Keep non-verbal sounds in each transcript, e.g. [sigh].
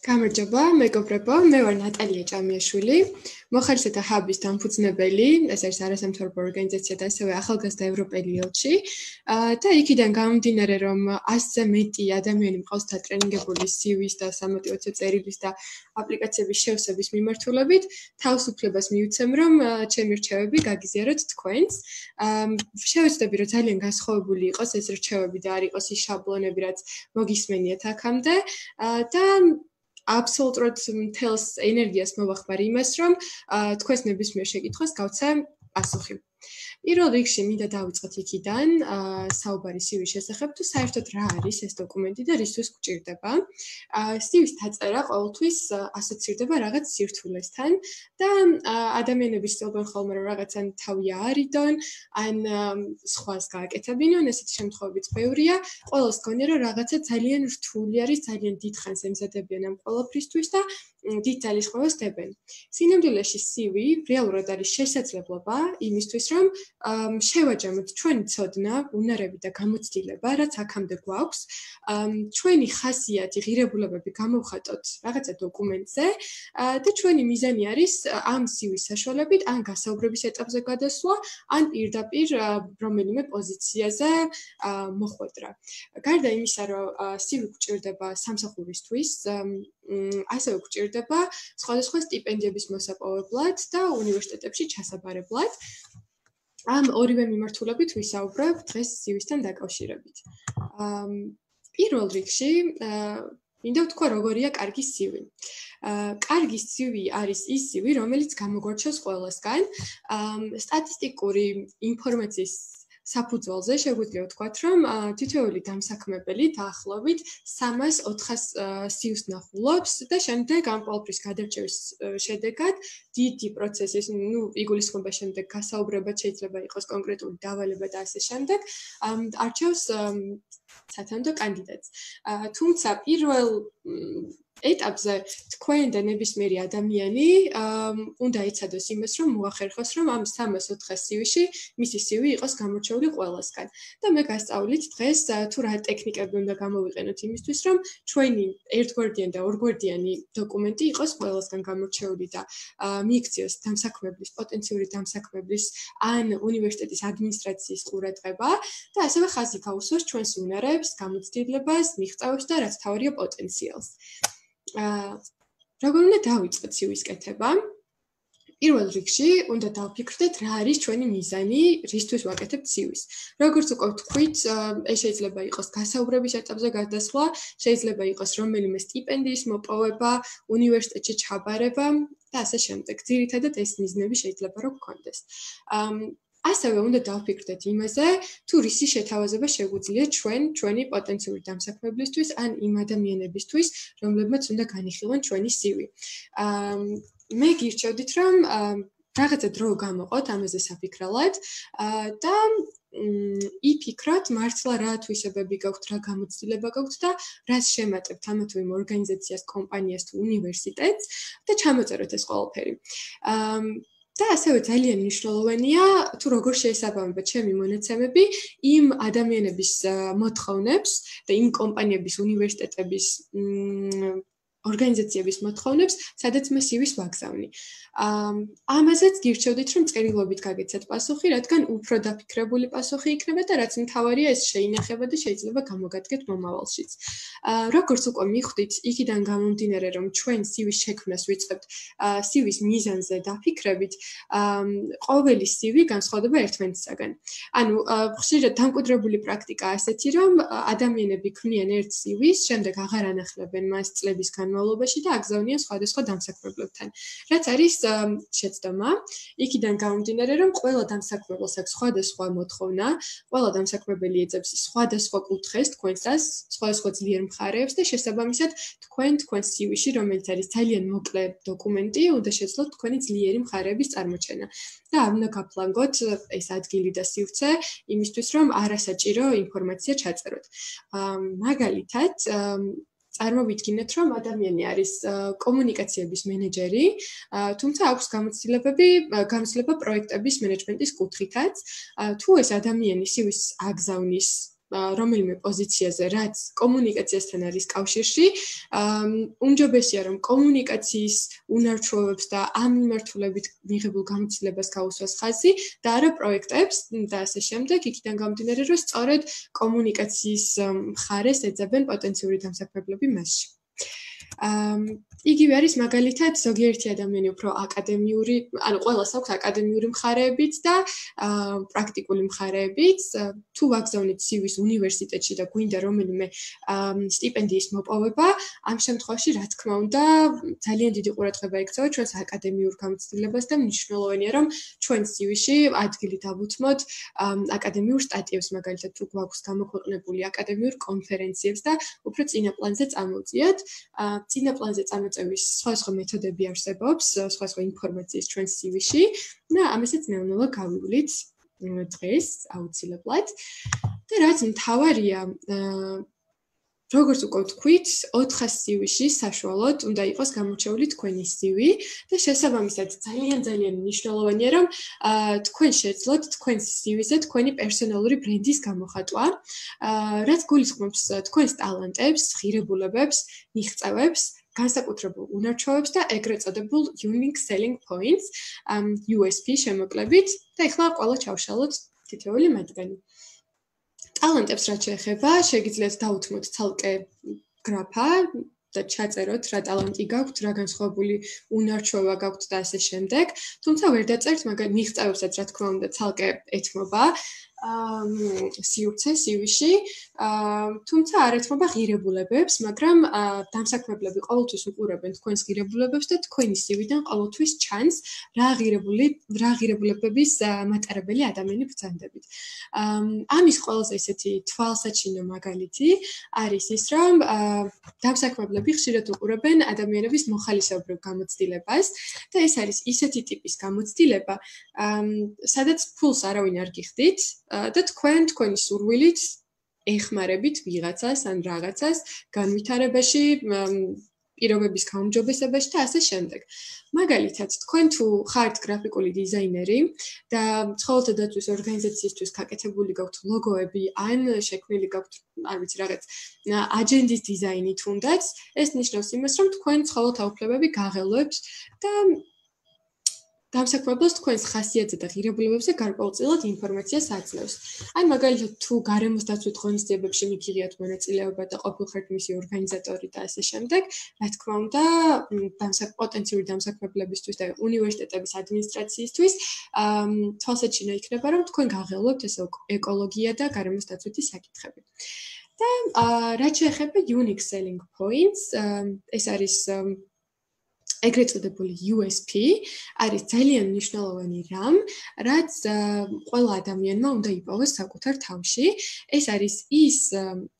გამარჯობა, მეგობრებო, მე ვარ ნატალია ჭამიაშვილი, მოხალისეთა ჰაბის დამფუძნებელი, ეს არის არასამთავრობო ორგანიზაცია და ასევე ახალგაზრდა ევროპელი ელჩი. და იქიდან გამომდინარე, რომ 100-ზე მეტი ადამიანი მყავს დატრენინგებული CV-ს და სამოტივაციო წერილის და აპლიკაციების შევსების მიმართულებით, თავისუფლებას მიუცემ, რომ ჩემი რჩევები გაგიზიაროთ თქვენს. შევეცდები, რომ ძალიან განსხვავებული იყოს ეს რჩევები და არ იყოს ის შაბლონები, რაც მოგისმენიათ აქამდე. და აბსოლუტურად მთელს ენერგიას მოვახმარ იმას, რომ თქვენს ნებისმიერ შეკითხვას გავცე პასუხი. პირველ რიგში მინდა დავიწყოთ იქიდან, საუბარი CV-ის შესახებ, თუ საერთოდ რა არის ეს დოკუმენტი და რისთვის გვჭირდება. CV-ის დაწერა ყოველთვის ასოცირდება რაღაც სირთულესთან და ადამიანები სწორბენ ხოლმე რომ რაღაცან თავი არიდონ, ან სხვას გააკეთებინონ, ესეთი შემთხვევებიც ბევრია. ყოველს გონია რომ რაღაცა ძალიან რთული არის, ძალიან დიდხანს ემზადებიან ამ ყოველფრისთვის და დიდ ძალისხმევას დებენ. სინამდვილეში CV რეალურად არის შესაძლებლობა იმისთვის, რომ შევაჯამოთ ჩვენი ცოდნა, უნარები და გამოცდილება, რაც აქამდე გვაქვს, ჩვენი ხასიათი, ღირებულებები გამოვხატოთ რაღაცა დოკუმენტზე და ჩვენი მიზანი არის ამ CV-ის საშუალებით ან გასაუბრების ეტაპზე გადასვლა, ან პირდაპირ რომელიმე პოზიციაზე მოხვედრა. გარდა იმისა, რომ CV გვჭირდება სამსახურისთვის, ასევე გვჭირდება სხვადასხვა სტიპენდიების მოსაპოვებლად და უნივერსიტეტებში ჩასაბარებლად. ამ ორივე მიმართულებით ვისაუბრებ დღეს CV-სთან დაკავშირებით. აა პირველ რიგში აა მინდა ვთქვა როგორია კარგი CV. აა კარგი CV არის ის CV, რომელიც გამოგვარჩევს ყველასგან. აა სტატისტიკური ინფორმაციის საფუძველზე შეგვიძლია ვთქვათ, რომ თითოეული დამსაქმებელი დაახლოებით 300-400 სიუს ნახულობს და შემდეგ ამ პოლფრის გადარჩევის შედეგად დიდი პროცესის, ну, იგულისხმება შემდეგ გასაუბრება შეიძლება იყოს კონკრეტული დავალება და ასე შემდეგ, არჩევს სათანდო კანდიდატს. თუმცა პირველ ეტაპზე თქვენ და ნებისმიერი ადამიანი უნდა იცადოს იმას, რომ მოახერხოს, რომ ამ 300-400 CV-ში მისი CV იყოს გამორჩეული ყველასგან. და მე გასწავლით დღეს თუ რა ტექნიკები უნდა გამოვიყენოთ იმისთვის, რომ ჩვენი ერთგვარდიანი და ორგვარდიანი დოკუმენტი იყოს ყველასგან გამორჩეული და მიიქციოს დამსაქმებლის, პოტენციური დამსაქმებლის ან უნივერსიტეტის ადმინისტრაციის ყურადღება და ასევე ხაზი გაუსვას ჩვენს უნარებს, გამოცდილებას, მიღწევებს და რაც თავარია პოტენციალს. როგორ უნდა დავიწყოთ CV-ის კეთება? პირველ რიგში უნდა დავფიქრდეთ რა არის ჩვენი მიზანი, რისთვის ვაკეთებთ CV-ს. როგორც უკვე ვთქვით, ეს შეიძლება იყოს გასაუბრების ეტაპზე გადასვლა, შეიძლება იყოს რომელიმე სტიპენდიის მოპოვება, უნივერსიტეტში ჩაბარება და ასე შემდეგ. ძირითადად ეს მიზნები შეიძლება რომ გქონდეს. ასევე უნდა დავფიქრდეთ იმაზე, თუ რისი შეთავაზება შეგვიძლია ჩვენ, ჩვენი პოტენციური დამსაქმებლისთვის ან იმ ადამიანებისთვის, რომლებმაც უნდა განიხილონ ჩვენი CV. აა მე გირჩევდით, რომ რაღაცა დრო გამოყოთ ამაზე საფიქრალად და იფიქროთ მართლა რა თვისებები გაქვთ, რა გამოცდილება გაქვთ და რას შემატებთ ამა თუ იმ ორგანიზაციას, კომპანიას თუ უნივერსიტეტს და ჩამოწეროთ ეს ყველაფერი. აა და ასევე ძალიან მნიშვნელოვანია თუ როგორ შეესაბამება ჩემი მონაცემები იმ ადამიანების მოთხოვნებს და იმ კომპანიების უნივერსიტეტების ორგანიზაციების მოთხოვნებს, სადაც მე CV-ს ვაგზავნი. ამაზეც გირჩევდით, რომ წერილობით გაგეცეთ პასუხი, რადგან უფრო დაფიქრებული პასუხი იქნება და რაც მთავარია, ეს შეინახება და შეიძლება გამოგადგეთ მომავალშიც. როგორც უკვე მიხვდით, იქიდან გამომდინარე, რომ ჩვენ CV-ს შექმნას ვიწყებთ, CV-ს მიზანზე დაფიქრებით, ყოველი CV განსხვავდება ერთმანეთისაგან. ანუ ხშირად დამკვიდრებული პრაქტიკაა ასეთი, რომ ადამიანები ქმნიან ერთ CV-ს, შემდეგ აღარ ანახლებენ მას წლების გან განმავლობაში და აგზავნიან სხვადასხვა დამსაქმებლებთან. რაც არის შეცდომა, იქიდან გამომდინარე, რომ ყველა დამსაქმებელს აქვს სხვადასხვა მოთხოვნა, ყველა დამსაქმებელი ეძებს სხვადასხვა კუთხეს თქვენსას, სხვადასხვა ძლიერ მხარეებს და შესაბამისად თქვენ თქვენ CV-ში, რომელიც არის ძალიან მოკლე დოკუმენტი, უნდა შეძლოთ თქვენი ძლიერი მხარეების წარმოჩენა. და უნდა გაფლანგოთ ეს ადგილი და სივრცე იმისთვის, რომ არასაჭირო ინფორმაცია ჩაწეროთ. აა მაგალითად, წარმოვიდგინეთ, რომ ადამიანი არის კომუნიკაციების მენეჯერი, თუმცა აქვს გამოცდილებები, გამოცდილება პროექტების მენეჯმენტის კუთხითაც. თუ ეს ადამიანი CV-ს აგზავნის რომელიმე პოზიციაზე, რაც კომუნიკაციასთან არის კავშირში, უმჯობესია რომ კომუნიკაციის უნარჩვევებს და ამ მიმართულებით მიღებულ გამოცდილებას გაუსვას ხაზი და არა პროექტებს და ასე შემდეგ, იქიდან გამომდინარე, რომ სწორედ კომუნიკაციის მხარეს ეძებენ პოტენციური დამსახურებლები მასში. იგივე არის მაგალითად ზოგიერთი ადამიანი უფრო აკადემიური, ანუ ყველას აქვს აკადემიური მხარეებიც და პრაქტიკული მხარეებიც. თუ ვაგზავნით CV-ს უნივერსიტეტში და გვინდა რომელიმე სტიპენდიის მოპოვება, ამ შემთხვევაში რა თქმა უნდა, ძალიან დიდი ყურადღება ექცევა ჩვენს აკადემიურ გამოცდილებას და მნიშვნელოვანია რომ ჩვენ CV-ში ადგილი დავუთმოთ აკადემიურ სტატიებს, მაგალითად თუ გვაქვს გამოქვეყნებული აკადემიურ კონფერენციებს და უფრო წინა პლანზე წამოვწიოთ. წინა პლანზე წამოვწიოთ გამოწევის სხვადასხვა მეთოდები არსებობს, სხვადასხვა ინფორმაციის ჩვენ CV-ში და ამასაც ნეუნება გავივლით დღეს აუცილებლად. და რაც მთავარია, როგორც უკვე ვთქვით, 400 CV-ში საშუალოდ უნდა იყოს გამორჩეული თქვენი CV და შესაბამისად ძალიან ძალიან მნიშვნელოვანია რომ თქვენ შეძლოთ თქვენ CV-ზე თქვენი პერსონალური ბრენდის გამოხატვა, რაც გულისხმობს თქვენს ტალანტებს, ღირებულებებს, მიღწევებს განსაკუთრებულ უნარჩვევებს და ეგრეთ წოდებულ unique selling points, USP შემოკლებით და ეხლა ყველა ჩავშალოთ თითოეული მათგანი. ტალანტებს რაც შეეხება, შეგიძლიათ დაუთმოთ ცალკე გრაფა და ჩაწეროთ რა ტალანტი გაქვთ, რა განსხვავებული უნარჩვევა გაქვთ და ასე შემდეგ. თუმცა ვერ დაწერთ, მაგრამ მიღწევებსაც რა თქმა უნდა ცალკე ეთმობა. სიუცე სივიში თუმცა არ ეთმობა ღირებულებებს მაგრამ დამსაქმებლები ყოველთვის უყურებენ თქვენს ღირებულებებს და თქვენი სივიდან ყოველთვის ჩანს რა ღირებული რა ღირებულებების მატარებელი ადამიანი ბრძანდებით ამის ყველაზე ისეთი თვალსაჩინო მაგალითი არის ის რომ დამსაქმებლები ხშირად უყურებენ ადამიანების მოხალისეობრივ გამოცდილებას და ეს არის ისეთი ტიპის გამოცდილება. სადაც ფულს არავინ არ გიხდით და თქვენ თქვენი სურვილით ეხმარებით ვიღაცას ან რაღაცას განვითარებაში პირობების გაუმჯობესებაში და ასე შემდეგ. მაგალითად, თქვენ თუ ხართ გრაფიკული დიზაინერი და ცხოველთა დაცვის ორგანიზაციისთვის გაკეთებული გაქვთ ლოგოები, ან შექმნილი გაქვთ, არ ვიცი, რაღაც აჯენდის დიზაინი თუნდაც, ეს ნიშნავს იმას, რომ თქვენ ცხოველთა უფლებები გაღელვებთ და დამსაქმებელს თქვენს ხასიათზე და ღირებულებებზე გარკვეულწილად ინფორმაციას აძლევს. აი მაგალითად თუ გარემოს დაცვით ღონისძიებებში მიგიღიათ მონაწილეობა და ყოფილხართ მისი ორგანიზატორი და ასე შემდეგ, რა თქმა უნდა, დამსაკ პოტენციური დამსაქმებლებისთვის და უნივერსიტეტების ადმინისტრაციისთვის, აა თვალსაჩინო იქნება, რომ თქვენ გაღელვებთ ეს ეკოლოგია და გარემოს დაცვითი საკითხები. და აა რაც შეეხება unique selling points, ეს არის ეგრეთ წოდებული USP არის ძალიან მნიშვნელოვანი რამ, რაც ყველა ადამიანმა უნდა იპოვოს საკუთარ თავში. ეს არის ის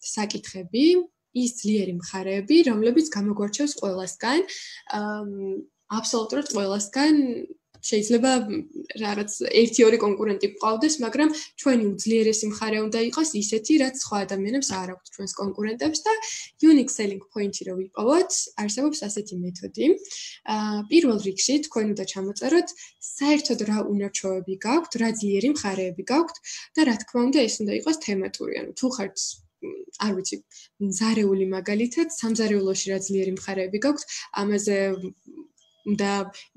საკითხები, ის ძლიერი მხარეები, რომლებიც გამოგვარჩევს ყველასგან, აბსოლუტურად ყველასგან შეიძლება რაღაც 1-2 კონკურენტი გყავდეს, მაგრამ ჩვენი უძლიერესი მხარე უნდა იყოს ისეთი, რაც სხვა ადამიანებს არ აქვთ ჩვენს კონკურენტებს და unique selling point-ი რო ვიპოვოთ, არსებობს ასეთი მეთოდი. აა პირველ რიგში თქვენ უნდა ჩამოწეროთ საერთოდ რა უნარჩვევები გაქვთ, რა ძლიერი მხარეები გაქვთ და რა თქმა უნდა ეს უნდა იყოს თემატური, ანუ თუ ხართ არ ვიცი, ზარეული მაგალითად, სამზარეულოში რა ძლიერი მხარეები გაქვთ, ამაზე და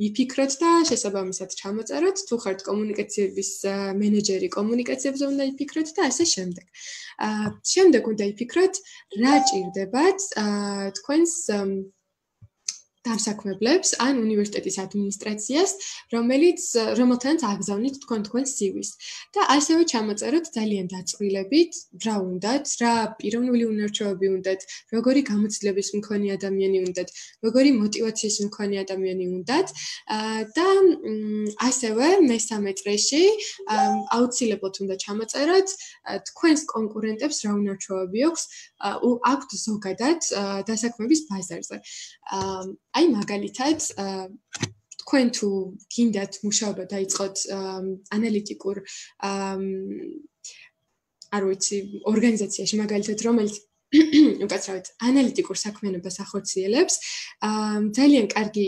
იფიქროთ და შესაბამისად ჩამოწეროთ თუ ხართ კომუნიკაციების მენეჯერი კომუნიკაციებზე უნდა იფიქროთ და ასე შემდეგ. აა შემდეგ უნდა იფიქროთ რა ჭირდებათ აა თქვენს დამსაქმებლებს ან უნივერსიტეტის ადმინისტრაციას, რომელიც რომელთანაც აგზავნით თქვენ თქვენ CV-ს და ასევე ჩამოწეროთ ძალიან დაწვრილებით, რა უნდათ, რა პიროვნული უნარჩვევები უნდათ, როგორი გამოცდილების მქონე ადამიანი უნდათ, როგორი мотиваციის მქონე ადამიანი უნდათ და ასევე მესამე წრეში აუცილებლად უნდა ჩამოწეროთ თქვენს კონკურენტებს რა უნარჩვევები აქვს, აქვთ ზოგადად დასაქმების ბაზარზე. აი მაგალითად თქვენ თუ გინდათ მუშაობა დაიწყოთ ანალიტიკურ არ ვიცი ორგანიზაციაში მაგალითად რომელიც [coughs] უკაცრავად ანალიტიკურ საქმიანობას ახორციელებს. აა ძალიან კარგი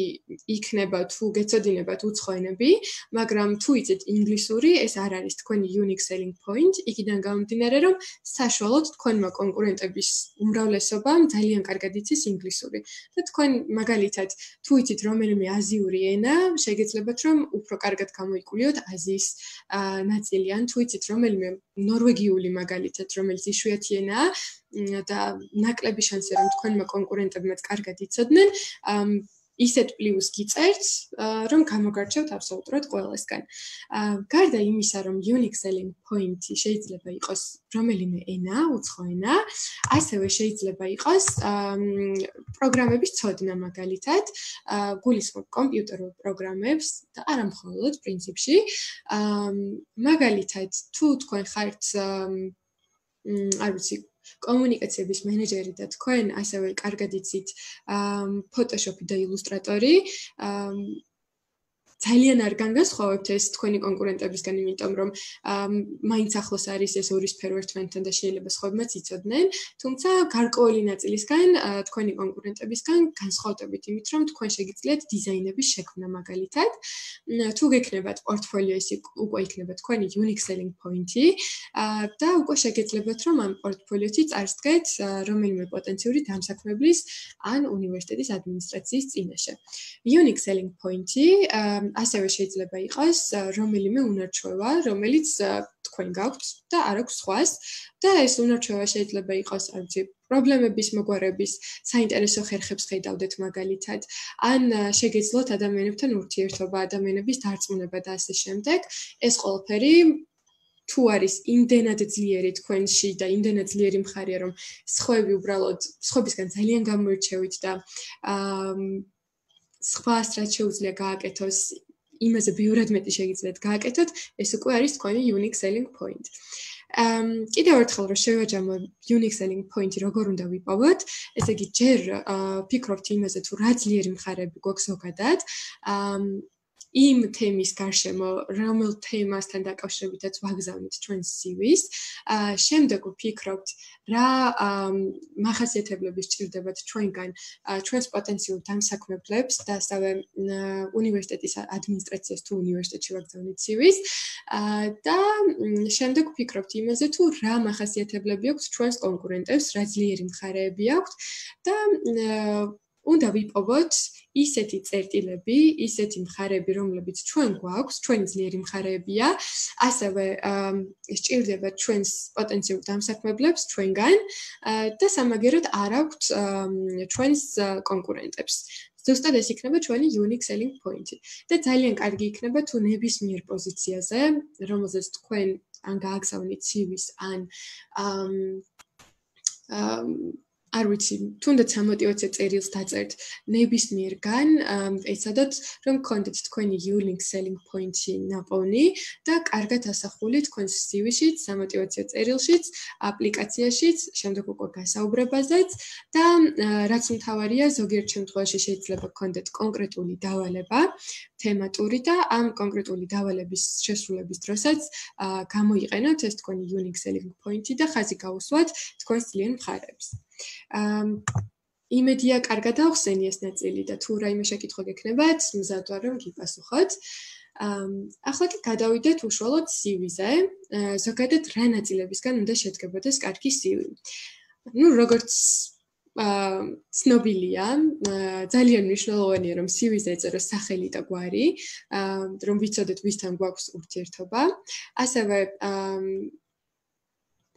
იქნება თუ გეცოდინებათ უცხოენები, მაგრამ თუ იცით ინგლისური, ეს არ არის თქვენი unique selling point. იქიდან გამომდინარე, რომ საშუალოდ თქვენმა კონკურენტების უმრავლესობამ ძალიან კარგად იცის ინგლისური. და თქვენ მაგალითად, თუ იცით რომელიმე აზიური ენა, შეგეძლებათ რომ უფრო კარგად გამოიკულიოთ აზიის აა ნაწილი, ან თუ იცით რომელიმე ნორვეგიული მაგალითად, რომელიც იშვიათი ენაა, და ნაკლები შანსი რომ თქვენმა კონკურენტებმაც კარგად იცოდნენ ისეთ პლუს გიწერთ რომ გამოგარჩევთ აბსოლუტურად ყველასგან. გარდა იმისა რომ unique selling point-ი შეიძლება იყოს რომელიმე ენა, უცხო ენა, ასევე შეიძლება იყოს პროგრამების ცოდნა მაგალითად, გულისხმობ კომპიუტერულ პროგრამებს და არა მხოლოდ პრინციპში. მაგალითად, თუ თქვენ ხართ არ ვიცი კომუნიკაციების მენეჯერი და თქვენ ასევე კარგად იცით ფოტოშოპი და ილუსტრატორი ძალიან არ განგასხვავებთ ეს თქვენი კონკურენტებისგან, იმიტომ რომ მაინც ახლოს არის ეს ორი სფერო ერთმანეთთან და შეიძლება სხვებმაც იცოდნენ, თუმცა გარკვეული ნაწილისგან თქვენი კონკურენტებისგან განსხვავდებით იმით, რომ თქვენ შეგიძლიათ დიზაინების შექმნა მაგალითად. თუ გექნებათ პორტფოლიო ის უკვე იქნება თქვენი unique selling point-ი და უკვე შეგეძლებათ რომ ამ პორტფოლიოში წარსდგეთ რომელიმე პოტენციური დამსაქმებლის ან უნივერსიტეტის ადმინისტრაციის წინაშე. unique selling point-ი ასევე შეიძლება იყოს რომელიმე უნარჩვევა, რომელიც თქვენ გაქვთ და არ აქვს სხვას და ეს უნარჩვევა შეიძლება იყოს, არ ვიცი, პრობლემების მოგვარების, საინტერესო ხერხებს ხედავდეთ მაგალითად, ან შეგეძლოთ ადამიანებთან ურთიერთობა, ადამიანების დარწმუნება და ასე შემდეგ. ეს ყველაფერი თუ არის იმდენად ძლიერი თქვენში და იმდენად ძლიერი მხარეა, რომ სხვები უბრალოდ სხვებისგან ძალიან გამოირჩევით და აა სხვას რაც შეუძლია გააკეთოს იმაზე ბევრად მეტი შეგიძლიათ გააკეთოთ, ეს უკვე არის თქვენი unique selling point. ამ კიდევ ერთხელ რომ შევაჯამო unique selling point-ი როგორ უნდა ვიპოვოთ, ესე იგი ჯერ ფიქრობთ იმაზე თუ რა ძლიერი მხარეები გვაქვს ზოგადად, ამ იმ თემის გარშემო, რომელ თემასთან დაკავშირებითაც ვაგზავნით ჩვენს CV-ს, აა შემდეგ ვფიქრობთ, რა მახასიათებლები სჭირდებათ ჩვენგან ჩვენს პოტენციურ დამსაქმებლებს და ასევე უნივერსიტეტის ადმინისტრაციას თუ უნივერსიტეტში ვაგზავნით CV-ს, აა და შემდეგ ვფიქრობთ იმაზე, თუ რა მახასიათებლები აქვს ჩვენს კონკურენტებს, რა ძლიერი მხარეები აქვთ და უნდა ვიპოვოთ ისეთი წერტილები, ისეთი მხარეები, რომლებიც ჩვენ გვაქვს, ჩვენი ძლიერი მხარეებია, ასევე სჭირდება ჩვენს პოტენციურ დამსაქმებლებს ჩვენგან და სამაგეროდ არ აქვთ ჩვენს კონკურენტებს. ზუსტად ეს იქნება ჩვენი unique selling point-ი. და ძალიან კარგი იქნება თუ ნებისმიერ პოზიციაზე, რომელზეც თქვენ ან გააგზავნით CV-ს ან ამ არ ვიცი, თუნდაც ამოტივაციო წერილს დაწერთ ნებისმიერგან, ეცადოთ რომ გქონდეთ თქვენი unique selling point-ი ნაპოვნი და კარგად ასახული თქვენს CV-შიც, ამოტივაციო წერილშიც, აპლიკაციაშიც, შემდეგ უკვე გასაუბრებაზეც და რაც მთავარია, ზოგიერთ შემთხვევაში შეიძლება გქონდეთ კონკრეტული დავალება, თემატური და ამ კონკრეტული დავალების შესრულების დროსაც გამოიყენოთ ეს თქვენი unique selling point-ი და ხაზი გაუსვათ თქვენს ძლიერ მხარეებს. იმედია კარგად ახსენი ეს ნაწილი და თუ რაიმე შეკითხვა გექნებათ, მზად ვარ რომ გიპასუხოთ. ახლა კი გადავიდეთ უშუალოდ CV-ზე. ზოგადად რა ნაწილებისგან უნდა შედგებოდეს კარგი CV? ну, როგორც აა ცნობილია, ძალიან მნიშვნელოვანია რომ CV-ზე ეწეროს სახელი და გვარი, აა რომ ვიცოდეთ ვისთან გვაქვს ურთიერთობა. ასევე აა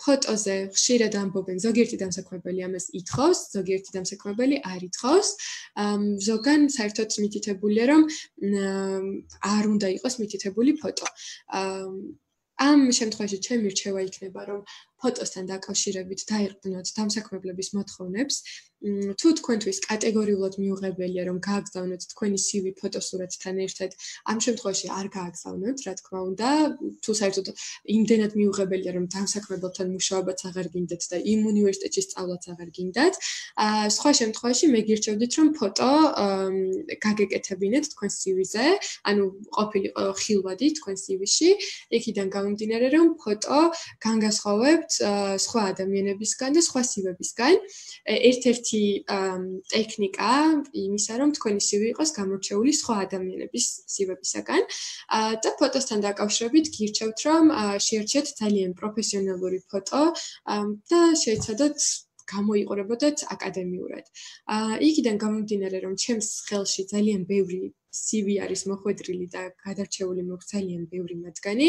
ფოტოზე ხშირად ამბობენ ზოგიერთი დამსაქმებელი ამას ითხოვს, ზოგიერთი დამსაქმებელი არ ითხოვს. ზოგან საერთოდ მითითებულია რომ არ უნდა იყოს მითითებული ფოტო. ამ შემთხვევაში ჩემი რჩევა იქნება რომ ფოტოსთან დაკავშირებით დაიყვნოთ დამსაქმებლების მოთხოვნებს. თუ თქვენთვის კატეგორიულად მიუღებელია რომ გააგზავნოთ თქვენი CV ფოტოსურათთან ერთად, ამ შემთხვევაში არ გააგზავნოთ, რა თქმა უნდა, თუ საერთოდ იმდენად მიუღებელია რომ დამსაქმებელთან მუშაობაც აღარ გინდათ და იმ უნივერსიტეტში სწავლაც აღარ გინდათ, აა სხვა შემთხვევაში მე გირჩევდით რომ ფოტო გაგეკეთებინეთ თქვენ CV-ზე, ანუ ყოფილიყო ხილვადი თქვენ CV-ში, იქიდან გამომდინარე რომ ფოტო განგასხოვებთ სხვა ადამიანებისგან და სხვა სივებისგან. ერთ-ერთი ტექნიკა იმისა, რომ თქვენი სივი იყოს გამორჩეული სხვა ადამიანების სივებისგან. და ფოტოსთან დაკავშირებით გირჩევთ, რომ შეერჩიეთ ძალიან პროფესიონალური ფოტო და შეიცადოთ გამოიყურებოდეთ აკადემიურად. აა იქიდან გამომდინარე, რომ ჩემს ხელში ძალიან ბევრი CV არის მოხვედრილი და გადარჩეული მაქვს ძალიან ბევრი მათგანი.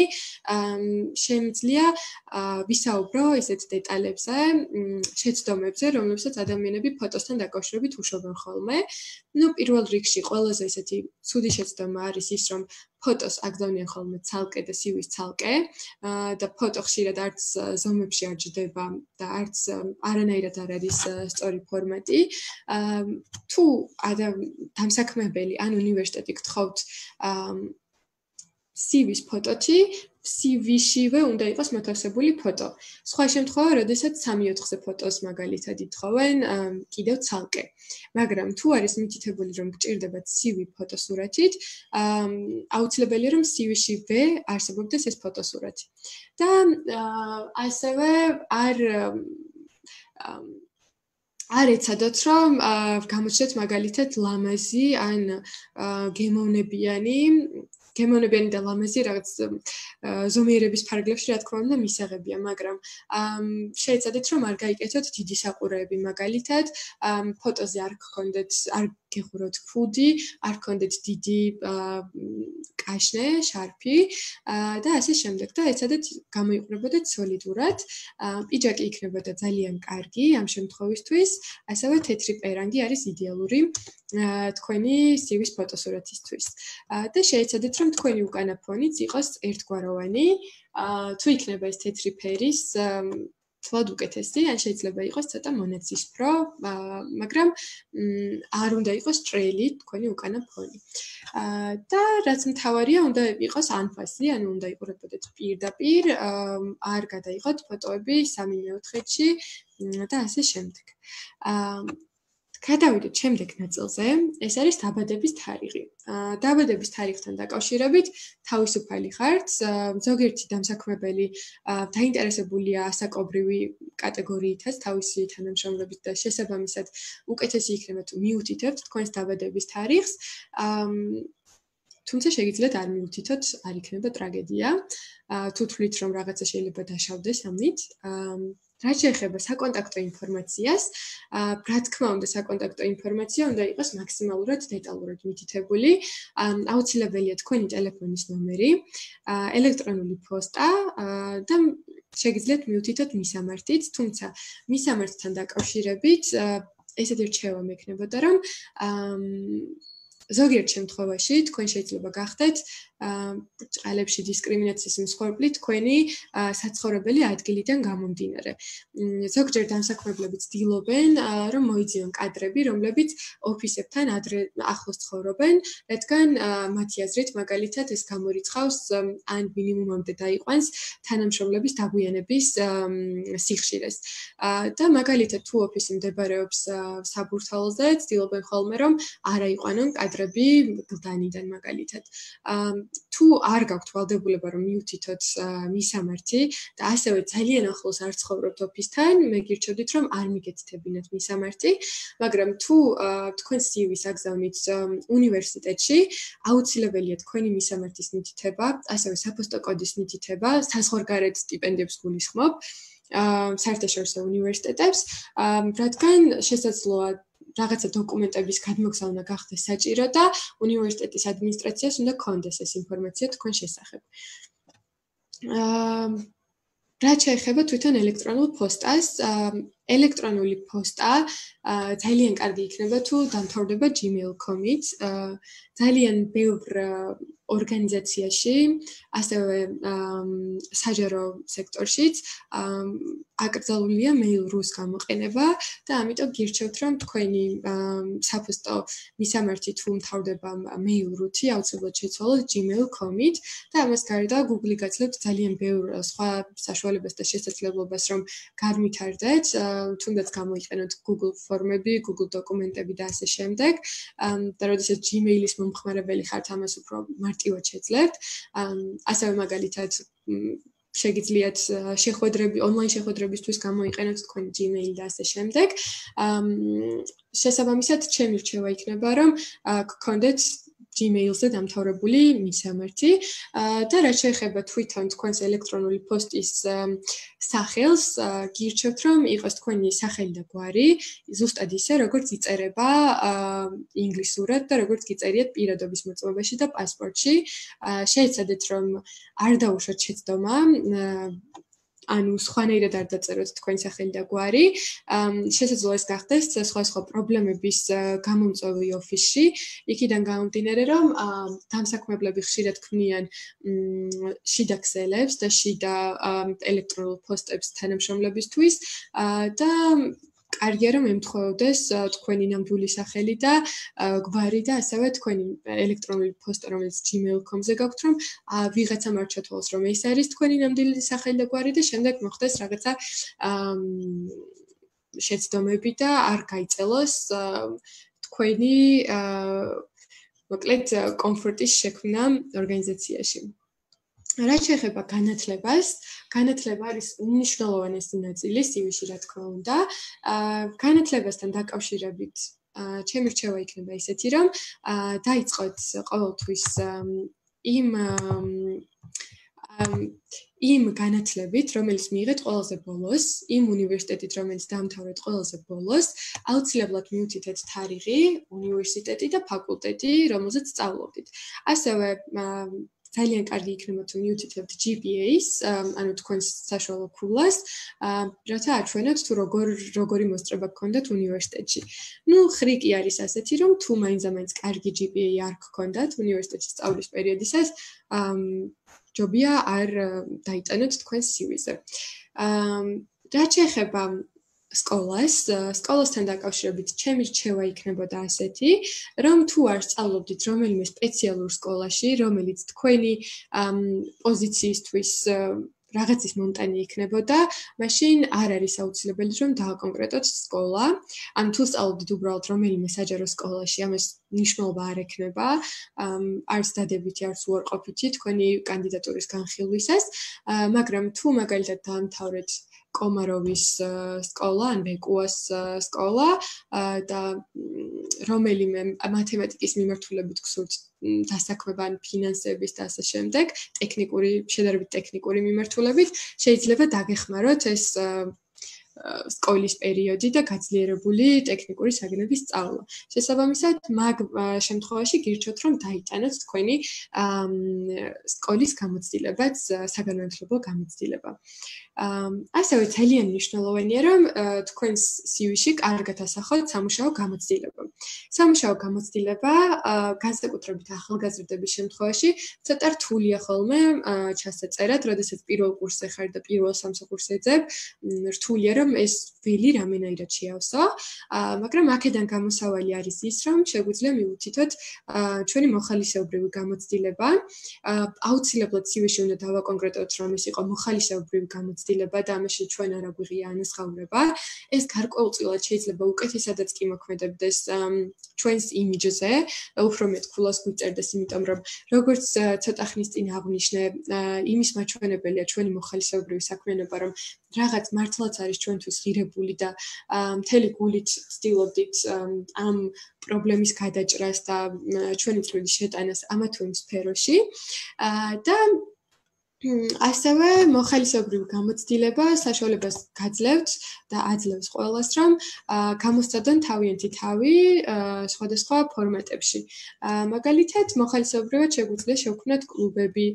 შემიძლია ვისაუბრო ისეთ დეტალებზე, შეცდომებზე, რომლებსაც ადამიანები ფოტოსთან დაკავშირებით უშვებენ ხოლმე. ну, პირველ რიგში ყველაზე ესეთი ცუდი შეცდომა არის ის, რომ ფოტოს აგზავნიან ხოლმე ცალკე და CV-ს ცალკე. და ფოტო ხშირად არც ზომებში არ ჯდება და არც არანაირად არ არის სწორი ფორმატი. თუ დამსაქმებელი ან უნივერსიტეტი გთხოვთ CV-ს ფოტოთი, CV-შივე უნდა იყოს მოთავსებული ფოტო. სხვა შემთხვევა, როდესაც 3-4-ზე ფოტოს მაგალითად ითხოვენ, კიდევ ცალკე. მაგრამ თუ არის მითითებული, რომ გჭირდებათ CV ფოტოსურათით, აუცილებელია რომ CV-შივე არსებობდეს ეს ფოტოსურათი. და ასევე არ არ ეცადოთ რომ გამოჩეთ მაგალითად ლამაზი ან გემოვნებიანი გემოვნებიანი და ლამაზი რაღაც ზომიერების ფარგლებში რა თქმა უნდა მისაღებია, მაგრამ შეეცადეთ რომ არ გაიკეთოთ დიდი საყურეები მაგალითად, ფოტოზე არ გქონდეთ არ გეხუროთ ფუდი, არ გქონდეთ დიდი კაშნე, შარფი და ასე შემდეგ. და ეცადეთ გამოიყურებოდეთ სოლიდურად. პიჯაკი იქნებოდა ძალიან კარგი ამ შემთხვევისთვის, ასევე თეთრი პერანგი არის იდეალური თქვენი CV-ს ფოტოსურათისთვის. და შეეცადეთ რომ თქვენი უკანა ფონიც იყოს ერთგვაროვანი. თუ იქნება ეს თეთრი ფერის თვად უკეთესი, ან შეიძლება იყოს ცოტა მონაცისფრო, მაგრამ არ უნდა იყოს ჭრელი თქვენი უკანა ფონი. და რაც მთავარია, უნდა იყოს ანფასი, ანუ უნდა იყურებოდეთ პირდაპირ, არ გადაიღოთ ფოტოები 3-4-ში და ასე შემდეგ. გადავიდეთ შემდეგ ნაწილზე. ეს არის დაბადების თარიღი. დაბადების თარიღთან დაკავშირებით თავისუფალი ხართ. ზოგიერთი დამსაქმებელი დაინტერესებულია ასაკობრივი კატეგორიითაც თავისი თანამშრომლებით და შესაბამისად უკეთესი იქნება თუ მიუთითებთ თქვენს დაბადების თარიღს. თუმცა შეგიძლიათ არ მიუთითოთ, არ იქნება ტრაგედია. თუ თვლით რომ რაღაცა შეიძლება დაშავდეს ამით. აა რაც შეეხება საკონტაქტო ინფორმაციას, აა რა თქმა უნდა, საკონტაქტო ინფორმაცია უნდა იყოს მაქსიმალურად დეტალურად მითითებული. აუცილებელია თქვენი ტელეფონის ნომერი, აა ელექტრონული პოსტა და შეგიძლიათ მიუთითოთ მისამართიც, თუმცა მისამართთან დაკავშირებით ესეთი რჩევა მექნებოდა, რომ აა ზოგიერთ შემთხვევაში თქვენ შეიძლება გახდეთ ბრწყალებში დისკრიმინაციის მსხვერპლი თქვენი საცხოვრებელი ადგილიდან გამომდინარე. ზოგჯერ დამსაქმებლები ცდილობენ, რომ მოიძიონ კადრები, რომლებიც ოფისებთან ადრე ახლოს ცხოვრობენ, რადგან მათი აზრით მაგალითად ეს გამორიცხავს ან მინიმუმამდე დაიყვანს თანამშრომლების დაგვიანების სიხშირეს. და მაგალითად თუ ოფისი მდებარეობს საბურთალოზე, ცდილობენ ხოლმე რომ არა იყვანონ კადრები გლდანიდან მაგალითად. თუ არ გაქვთ ვალდებულება რომ მიუთითოთ მისამართი და ასევე ძალიან ახლოს არ ცხოვრობთ ოფისთან, მე გირჩევდით რომ არ მიგეთითებინათ მისამართი, მაგრამ თუ თქვენ CV-ს აგზავნით უნივერსიტეტში, აუცილებელია თქვენი მისამართის მითითება, ასევე საფოსტო კოდის მითითება, საზღვარგარეთ სტიპენდიებს გულისხმობ. აა საერთაშორისო უნივერსიტეტებს, რადგან შესაძლოა რაღაცა დოკუმენტების გადმოგზავნა გახდეს საჭირო და უნივერსიტეტის ადმინისტრაციას უნდა კონდეს ეს ინფორმაცია თქვენ შესახებ. აა რა შეიძლება თვითონ ელექტრონულ პოსტას, ელექტრონული პოსტა ძალიან კარგი იქნება თუ დამთავრდება gmail.com-ით. ძალიან ბევრ ორგანიზაციაში, ასევე საჯარო სექტორშიც აკრძალულია mail.ru-ს გამოყენება და ამიტომ გირჩევთ რომ თქვენი საფოსტო მისამართი თუ მთავრდება mail.ru-თი აუცილებლად შეცვალოთ gmail.com-ით და ამას გარდა Google-ი გაძლევთ ძალიან ბევრ სხვა საშუალებას და შესაძლებლობას რომ განვითარდეთ, თუნდაც გამოიყენოთ Google ფორმები, Google დოკუმენტები და ასე შემდეგ. და როდესაც Gmail-ის მომხმარებელი ხართ, ამას უფრო მარტივად შეძლებთ. ასევე მაგალითად შეგიძლიათ შეხვედრები, ონლაინ შეხვედრებისთვის გამოიყენოთ თქვენი Gmail და ასე შემდეგ. შესაბამისად, ჩემი რჩევა იქნება, რომ გქონდეთ Gmail-ზე დამთავრებული მისამართი და რაც შეეხება თვითონ თქვენს ელექტრონული პოსტის სახელს, გირჩევთ რომ იყოს თქვენი სახელი და გვარი, ზუსტად ისე, როგორც იწერება ინგლისურად და როგორც გიწერიათ პირადობის მოწმობაში და პასპორტში. შეეცადეთ რომ არ დაუშვათ შეცდომა ანუ სხვანაირად არ დაწეროთ თქვენ სახელი და გვარი. შესაძლოა ეს გახდეს სხვა სხვა პრობლემების გამომწვევი ოფისში. იქიდან გამომდინარე, რომ დამსაქმებლები ხშირად ქმნიან შიდა ქსელებს და შიდა ელექტრონულ პოსტებს თანამშრომლებისთვის და კარგია რომ ემთხოვდეს თქვენი ნამდვილი სახელი და გვარი და ასევე თქვენი ელექტრონული პოსტა რომელიც gmail.com-ზე გაქვთ რომ ვიღაცამ არ ჩათვალოს რომ ეს არის თქვენი ნამდვილი სახელი და გვარი და შემდეგ მოხდეს რაღაცა შეცდომები და არ გაიწელოს თქვენი მოკლედ კომფორტის შექმნა ორგანიზაციაში. რა შეეხება განათლებას, განათლება არის უნიშნელოვანესი ნაწილი CV-ში, რა თქმა უნდა. აა განათლებასთან დაკავშირებით ჩემი რჩევა იქნება ისეთი, რომ აა დაიწყოთ ყოველთვის იმ იმ განათლებით, რომელიც მიიღეთ ყველაზე ბოლოს, იმ უნივერსიტეტით, რომელიც დაამთავრეთ ყველაზე ბოლოს, აუცილებლად მიუთითეთ თარიღი, უნივერსიტეტი და ფაკულტეტი, რომელზეც სწავლობდით. ასევე ძალიან კარგი იქნება თუ მიუთითებთ GPA-ს, ანუ თქვენს საშუალო ქულას, რათა აჩვენოთ თუ როგორ როგორი მოსწრება გქონდათ უნივერსიტეტში. ну, ხრიკი არის ასეთი, რომ თუ მაინც-მაინც კარგი GPA არ გქონდათ უნივერსიტეტში სწავლის პერიოდისას, ჯობია არ დაიტანოთ თქვენს CV-ზე. აა რა შეეხება სკოლას, სკოლასთან დაკავშირებით ჩემი რჩევა იქნებოდა ასეთი, რომ თუ არ სწავლობდით რომელიმე სპეციალურ სკოლაში, რომელიც თქვენი პოზიციისთვის რაღაცის მომტანი იქნებოდა, მაშინ არ არის აუცილებელი რომ დააკონკრეტოთ სკოლა. ან თუ სწავლობდით უბრალოდ რომელიმე საჯარო სკოლაში, ამას ნიშნულობა არ ექნება, არც დადებითი, არც უარყოფითი თქვენი კანდიდატურის განხილვისას, მაგრამ თუ მაგალითად დაამთავრეთ კომაროვის სკოლა, ან ბეკუას სკოლა და რომელიმე მათემატიკის მიმართულებით გსურთ დასაქმება ან ფინანსების და ასე შემდეგ, ტექნიკური, შედარებით ტექნიკური მიმართულებით, შეიძლება დაგეხმაროთ ეს სკოლის პერიოდი და გაძლიერებული ტექნიკური საგნების სწავლა. შესაბამისად, მაგ შემთხვევაში გირჩევთ რომ დაიტანოთ თქვენი სკოლის გამოცდილებაც, საგანმანათლებლო გამოცდილება. ასევე ძალიან მნიშვნელოვანია რომ თქვენს CV-ში კარგად ასახოთ სამუშაო გამოცდილება. სამუშაო გამოცდილება განსაკუთრებით ახალგაზრდების შემთხვევაში ცოტა რთულია ხოლმე ჩასაწერად, როდესაც პირველ კურსზე ხარ და პირველ სამსახურს ეძებ, რთულია რომ ეს ვილი რამენაირად შეავსო, მაგრამ აქედან გამოსავალი არის ის, რომ შეგვიძლია მივუთითოთ ჩვენი მოხალისეობრივი გამოცდილება. აუცილებლად CV-ში უნდა დავაკონკრეტოთ, რომ ეს იყო მოხალისეობრივი გამოცდილება გამოცდილება და ამაში ჩვენ არ აგვიღია ანსხაურება. ეს გარკვეულწილად შეიძლება უკეთესადაც კი მოქმედებდეს ჩვენს იმიჯზე, უფრო მეტ ქულას გვიწერდეს, იმიტომ რომ როგორც ცოტა ხნის წინ აღნიშნე, იმის მაჩვენებელია ჩვენი მოხალისეობრივი საქმიანობა, რომ რაღაც მართლაც არის ჩვენთვის ღირებული და მთელი გულით ვცდილობდით ამ პრობლემის გადაჭრას და ჩვენი წვლილი შეტანას ამა თუ იმ სფეროში. და ასევე მოხალისეობრივი გამოცდილება საშუალებას გაძლევთ და აძლევს ყოველას რომ გამოსცადონ თავიანთი თავი სხვადასხვა ფორმატებში. მაგალითად, მოხალისეობრივად შეგვიძლია შევქმნათ კლუბები,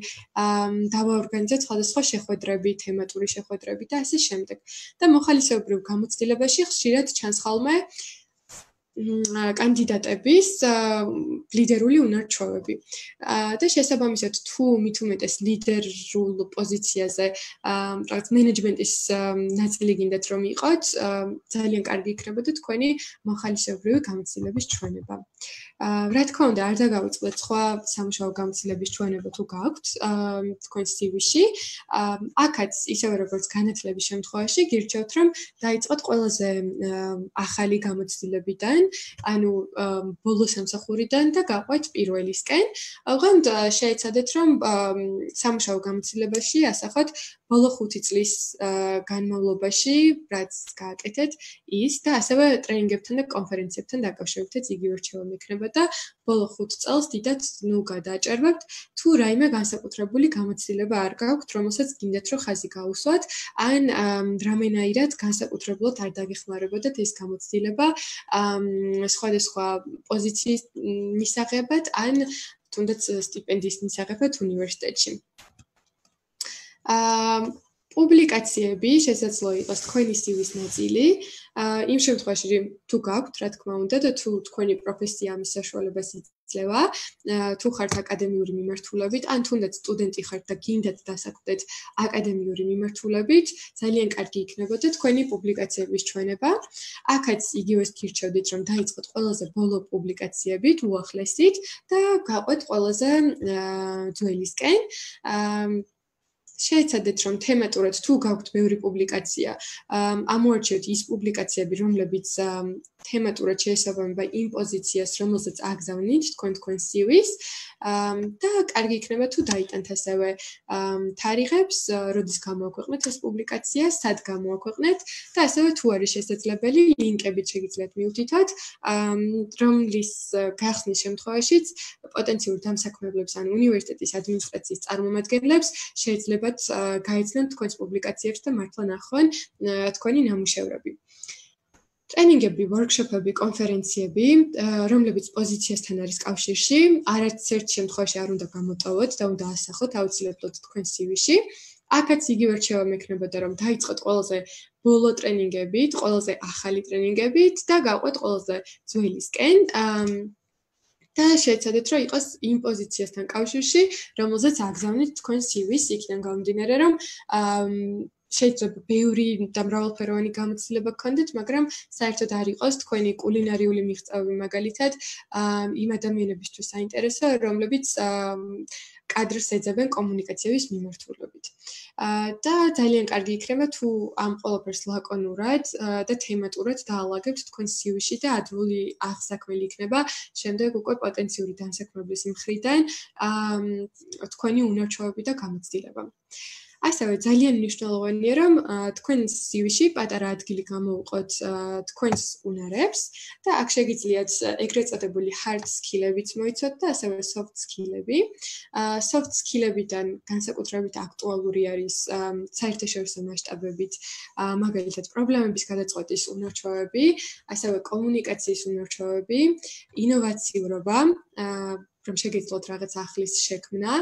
დავაორგანიზოთ სხვადასხვა შეხვედრები, თემატური შეხვედრები და ასე შემდეგ. და მოხალისეობრივ გამოცდილებაში ხშირად ჩანს ხოლმე კანდიდატების ლიდერული უნარჩვევები. და შესაბამისად, თუ მით უმეტეს ლიდერულ პოზიციაზე რაღაც მენეჯმენტის ნაწილი გინდათ რომ იყოთ, ძალიან კარგი იქნებოდა თქვენი მოხალისეობრივი გამოცდილების ჩვენება. რა თქმა უნდა, არ დაგავიწყდეთ სხვა სამუშაო გამოცდილების ჩვენება თუ გაქვთ თქვენ CV-ში. აქაც ისევე როგორც განათლების შემთხვევაში, გირჩევთ რომ დაიწყოთ ყველაზე ახალი გამოცდილებიდან ანუ ბოლო სამსახურიდან და გაყვეთ პირველისკენ. ოღონდ შეეცადეთ რომ სამუშაო გამოცდილებაში ასახოთ ბოლო 5 წლის განმავლობაში რაც გააკეთეთ ის და ასევე ტრენინგებთან და კონფერენციებთან დაკავშირებით იგივე რჩევა მექნება და ბოლო 5 წელს დიდად ნუ გადააჭერბებთ თუ რაიმე განსაკუთრებული გამოცდილება არ გაქვთ რომელსაც გინდათ რომ ხაზი გაუსვათ ან რამენაირად განსაკუთრებულად არ დაგეხმარებოდეთ ეს გამოცდილება სხვადასხვა პოზიციის მისაღებად ან თუნდაც სტიპენდიის მისაღებად უნივერსიტეტში. აა პუბლიკაციები შესაძლოა იყოს თქვენი CV-ის ნაწილი. აა იმ შემთხვევაში, თუ გაქვთ, რა თქმა უნდა, და თუ თქვენი პროფესია ამის საშუალებას იძლევა, თუ ხართ აკადემიური მიმართულებით, ან თუნდაც სტუდენტი ხართ და გინდათ დასაქმდეთ აკადემიური მიმართულებით, ძალიან კარგი იქნებოდა თქვენი პუბლიკაციების ჩვენება. აქაც იგივეს გირჩევდით, რომ დაიწყოთ ყველაზე ბოლო პუბლიკაციებით, უახლესით და გაყვეთ ყველაზე ძველისკენ. აა შეეცადეთ რომ თემატურად თუ გაქვთ ბევრი პუბლიკაცია ამოარჩიოთ ის პუბლიკაციები რომლებიც თემატურად შეესაბამება იმ პოზიციას რომელსაც აგზავნით თქვენ თქვენ CV-ს და კარგი იქნება თუ დაიტანთ ასევე თარიღებს როდის გამოაქვეყნეთ ეს პუბლიკაცია სად გამოაქვეყნეთ და ასევე თუ არის შესაძლებელი ლინკებით შეგიძლიათ მიუთითოთ რომლის გახსნის შემთხვევაშიც პოტენციურ დამსაქმებლებს ან უნივერსიტეტის ადმინისტრაციის წარმომადგენლებს შეიძლება ალბათ გაიცნოთ თქვენს პუბლიკაციებს და მართლა ნახონ თქვენი ნამუშევრები. ტრენინგები, ვორქშოპები, კონფერენციები, რომლებიც პოზიციასთან არის კავშირში, არც ერთ შემთხვევაში არ უნდა გამოტოვოთ და უნდა ასახოთ აუცილებლად თქვენ CV-ში. აქაც იგივე რჩევა მექნებოდა, რომ დაიწყოთ ყველაზე ბოლო ტრენინგებით, ყველაზე ახალი ტრენინგებით და გავყვეთ ყველაზე ძველისკენ. და შეეცადეთ რომ იყოს იმ პოზიციასთან კავშირში, რომელზეც აგზავნით თქვენ CV-ს იქიდან გამომდინარე, რომ შეიძლება ბევრი და მრავალფეროვანი გამოცდილება გქონდეთ, მაგრამ საერთოდ არ იყოს თქვენი კულინარიული მიღწევები მაგალითად იმ ადამიანებისთვის საინტერესო, რომლებიც კადრს ეძებენ კომუნიკაციების მიმართულებით. და ძალიან კარგი იქნება თუ ამ ყოველფერს ლაკონურად და თემატურად დაალაგებთ თქვენ CV-ში და ადვილი აღსაქმელი იქნება შემდეგ უკვე პოტენციური დასაქმების მხრიდან თქვენი უნარჩვევები და გამოცდილება. ასევე ძალიან მნიშვნელოვანია რომ თქვენ CV-ში პატარა ადგილი გამოვყოთ თქვენს უნარებს და აქ შეგიძლიათ ეგრეთ წოდებული hard skill-ებიც მოიცოთ და ასევე soft skill-ები. soft skill-ებიდან განსაკუთრებით აქტუალური არის საერთაშორისო მასშტაბებით მაგალითად პრობლემების გადაწყვეტის უნარჩვევები, ასევე კომუნიკაციის უნარჩვევები, ინოვაციურობა, რომ შეგეძლოთ რაღაც ახლის შექმნა,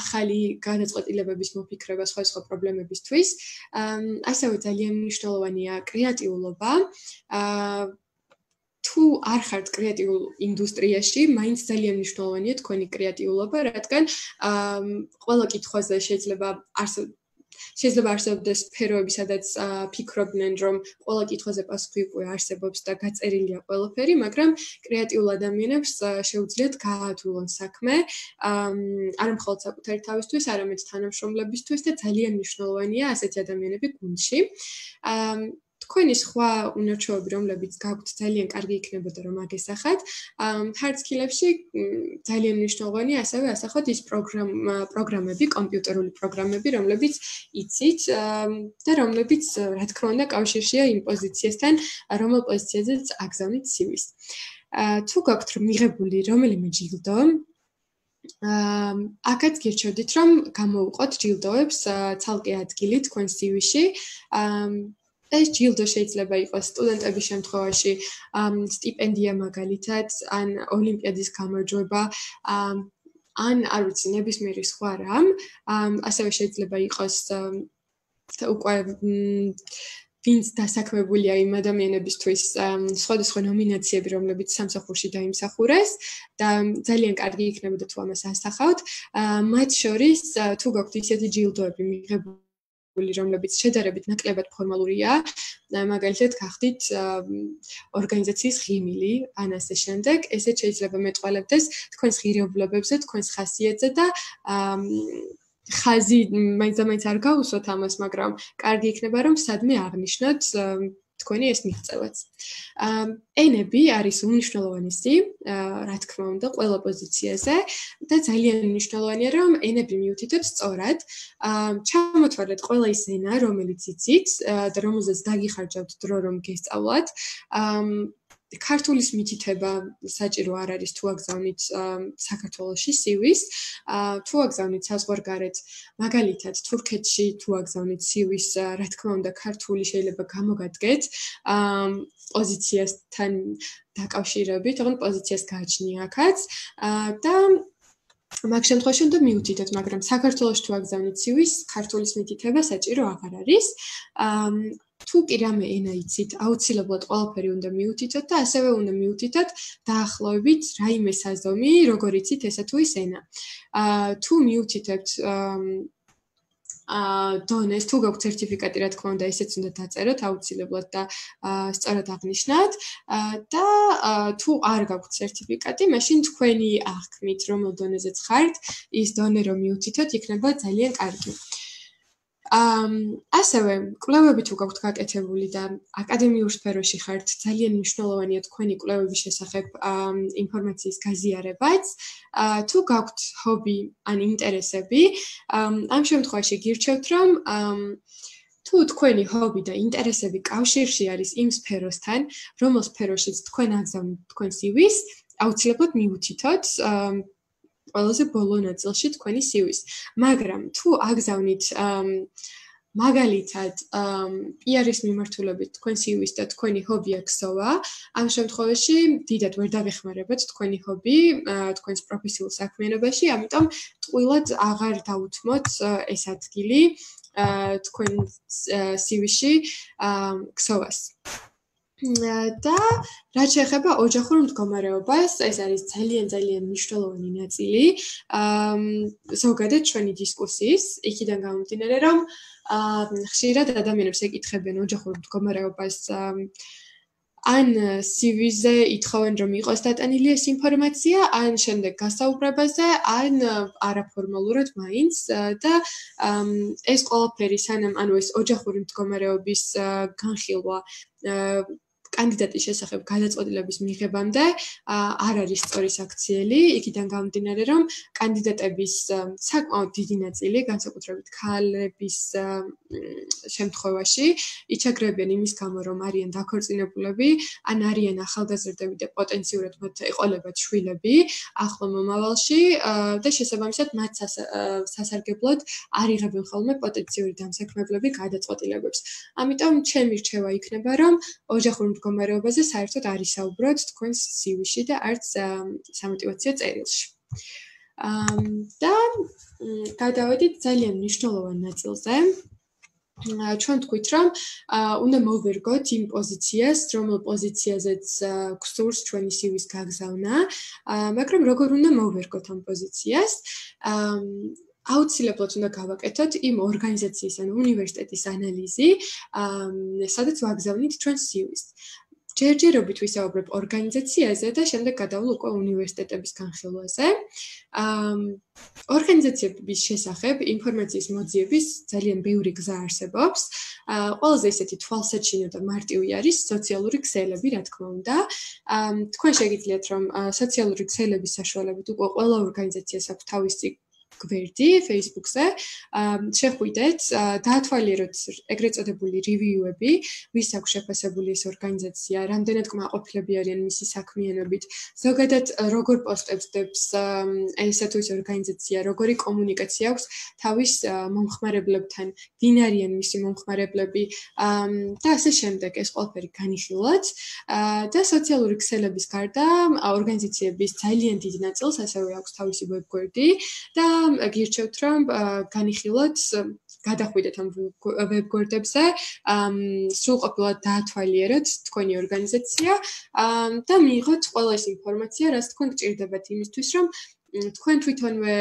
ახალი გადაწყვეტილებების მოფიქრება სხვადასხვა პრობლემებისთვის. ასევე ძალიან მნიშვნელოვანია კრეატიულობა. თუ არ ხართ კრეატიულ ინდუსტრიაში, მაინც ძალიან მნიშვნელოვანია თქვენი კრეატიულობა, რადგან ყველა კითხვაზე შეიძლება არსებობს შეიძლება არსებობდეს სფეროები, სადაც ფიქრობდნენ, რომ ყველა კითხვაზე პასუხი უკვე არსებობს და გაწერილია ყველაფერი, მაგრამ კრეატიულ ადამიანებს შეუძლიათ გაათულონ საქმე, არა მხოლოდ საკუთარი თავისთვის, არამედ თანამშრომლებისთვის და ძალიან მნიშვნელოვანია ასეთი ადამიანები გუნდში. თქვენი სხვა უნარჩვევები, რომლებიც გაქვთ, ძალიან კარგი იქნებოდა რომ აგესახათ. hard skill-ებში ძალიან მნიშვნელოვანია ასევე ასახოთ ის პროგრამები, კომპიუტერული პროგრამები, რომლებიც იცით და რომლებიც, რა თქმა უნდა, კავშირშია იმ პოზიციასთან, რომელ პოზიციაზეც აგზავნით CV-ს. თუ გაქვთ მიღებული რომელიმე ჯილდო, აა აკაც გირჩევდით რომ გამოუყოთ ჯილდოებს ცალკე ადგილი თქვენ CV-ში. აა ეს ჯილდო შეიძლება იყოს სტუდენტების შემთხვევაში სტიპენდია მაგალითად ან ოლიმპიადის გამარჯვება ან არ ვიცი ნებისმიერი სხვა რამ ასევე შეიძლება იყოს უკვე ვინც დასაქმებულია იმ ადამიანებისთვის სხვადასხვა ნომინაციები რომლებიც სამსახურში დაიმსახურეს და ძალიან კარგი იქნებოდა თუ ამას ასახავთ მათ შორის თუ გაქვთ ისეთი ჯილდოები მიღებული რომლებიც შედარებით ნაკლებად ფორმალურია, მაგალითად გახდით ორგანიზაციის ღიმილი, ან ასე შემდეგ, ესე შეიძლება მეტყველებდეს თქვენს ღირებულებებზე, თქვენს ხასიათზე და ხაზი მაინც და მაინც არ გაუსვათ ამას, მაგრამ კარგი იქნება რომ სადმე აღნიშნოთ თქვენი ეს მიღწევაც. აა ენები არის უნიშნელოვანესი, რა თქმა უნდა, ყველა პოზიციაზე და ძალიან მნიშვნელოვანია, რომ ენები მიუთითებს სწორად. აა ჩამოთვალეთ ყველა ის ენა, რომელიც იცით და რომელზეც დაგიხარჯავთ დრო რომ გესწავლათ. ქართულის მითითება საჭირო არ არის თუ აგზავნით საქართველოსში სივის, თუ აგზავნით საზღვარგარეთ, მაგალითად თურქეთში თუ აგზავნით სივის, რა თქმა უნდა, ქართული შეიძლება გამოგადგეთ. პოზიციასთან დაკავშირებით, თქო პოზიციას გააჩნია აქაც. და მაგ შემთხვევაში უნდა მიუთითოთ, მაგრამ საქართველოს თუ აგზავნით სივის, ქართულის მითითება საჭირო აღარ არის. თუ კი რამე ენა იცით, აუცილებლად ყველაფერი უნდა მიუთითოთ და ასევე უნდა მიუთითოთ დაახლოებით რაიმე საზომი, როგორ იცით ესა თუ ის ენა. აა თუ მიუთითებთ აა დონეს თუ გაქვთ სერტიფიკატი, რა თქმა უნდა, ესეც უნდა დაწეროთ აუცილებლად და აა სწორად აღნიშნოთ. აა და თუ არ გაქვთ სერტიფიკატი, მაშინ თქვენი აღქმით, რომელ დონეზეც ხართ, ის დონე რომ მიუთითოთ, იქნება ძალიან კარგი. აა ასევე კვლევები თუ გაქვთ გაკეთებული და აკადემიურ სფეროში ხართ, ძალიან მნიშვნელოვანია თქვენი კვლევების შესახებ ინფორმაციის გაზიარებაც. თუ გაქვთ ჰობი ან ინტერესები, ამ შემთხვევაში გირჩევთ, რომ თუ თქვენი ჰობი და ინტერესები კავშირში არის იმ სფეროსთან, რომელ სფეროშიც თქვენ აგზავნით თქვენ CV-ს, აუცილებლად მიუთითოთ ყველაზე ბოლო ნაწილში თქვენი CV-ს. მაგრამ თუ აგზავნით მაგალითად PR-ის მიმართულებით თქვენ CV-ს და თქვენი ჰობია ქსოვა, ამ შემთხვევაში დიდად ვერ დავეხმარებათ თქვენი ჰობი თქვენს პროფესიულ საქმიანობაში, ამიტომ ტყუილად აღარ დაუთმოთ ეს ადგილი თქვენ CV-ში ქსოვას. და რაც შეეხება ოჯახურ მდგომარეობას, ეს არის ძალიან ძალიან მნიშვნელოვანი ნაწილი აა ზოგადად ჩვენი დისკუსიის, იქიდან გამომდინარე, რომ აა ხშირად ადამიანებს ეკითხებიან ოჯახურ მდგომარეობას ან CV-ზე ითხოვენ რომ იყოს დატანილი ეს ინფორმაცია, ან შემდეგ გასაუბრებაზე, ან არაფორმალურად მაინც და ეს ყველაფერი სანამ ანუ ეს ოჯახური მდგომარეობის განხილვა კანდიდატის შესახებ გადაწყვეტილების მიღებამდე არ არის სწორი საქციელი, იქიდან გამომდინარე, რომ კანდიდატების საკმაოდ დიდი ნაწილი, განსაკუთრებით ქალების შემთხვევაში, იჩაგრებიან იმის გამო, რომ არიან დაქორწინებულები, ან არიან ახალგაზრდები და პოტენციურად მათ ეყოლებათ შვილები ახლო მომავალში და შესაბამისად მათ სასარგებლოდ არ იღებენ ხოლმე პოტენციური დამსაქმებლები გადაწყვეტილებებს. ამიტომ ჩემი რჩევა იქნება, რომ ოჯახურ მდგომარეობაზე საერთოდ არ ისაუბროთ თქვენს CV-ში და არც სამოტივაციო წერილში. აა და გადავედით ძალიან მნიშვნელოვან ნაწილზე. ჩვენ თქვით რომ უნდა მოვერგოთ იმ პოზიციას, რომელ პოზიციაზეც გსურს ჩვენი CV-ს გაგზავნა, მაგრამ როგორ უნდა მოვერგოთ ამ პოზიციას? აუცილებლად უნდა გავაკეთოთ იმ ორგანიზაციის ან უნივერსიტეტის ანალიზი, სადაც ვაგზავნით ჩვენ CV-ს. ჯერჯერობით ვისაუბრებ ორგანიზაციაზე და შემდეგ გადავალ უკვე უნივერსიტეტების განხილვაზე. აა ორგანიზაციების შესახებ ინფორმაციის მოძიების ძალიან ბევრი გზა არსებობს. აა ყველაზე ისეთი თვალსაჩინო და მარტივი არის სოციალური ქსელები, რა თქმა უნდა. აა თქვენ შეგიძლიათ რომ სოციალური ქსელების საშუალებით უკვე ყველა ორგანიზაციას აქვს თავისი გვერდი Facebook-ზე. შეხვიდეთ, დაათვალიეროთ ეგრეთ წოდებული რივიუები, ვის აქვს შეფასებული ეს ორგანიზაცია, რამდენად კმაყოფილები არიან მისი საქმიანობით, ზოგადად როგორ პოსტებს დებს ესა თუ ის ორგანიზაცია, როგორი კომუნიკაცია აქვს თავის მომხმარებლებთან, ვინ არიან მისი მომხმარებლები და ასე შემდეგ ეს ყველაფერი განიხილოთ და სოციალური ქსელების გარდა ორგანიზაციების ძალიან დიდი ნაწილს ასევე აქვს თავისი ვებგვერდი და გირჩევთ რომ განიხილოთ გადახვიდეთ ამ ვებგვერდებზე სრულყოფილად დაათვალიეროთ თქვენი ორგანიზაცია და მიიღოთ ყველა ეს ინფორმაცია რაც თქვენ გჭირდებათ იმისთვის რომ თქვენ თვითონვე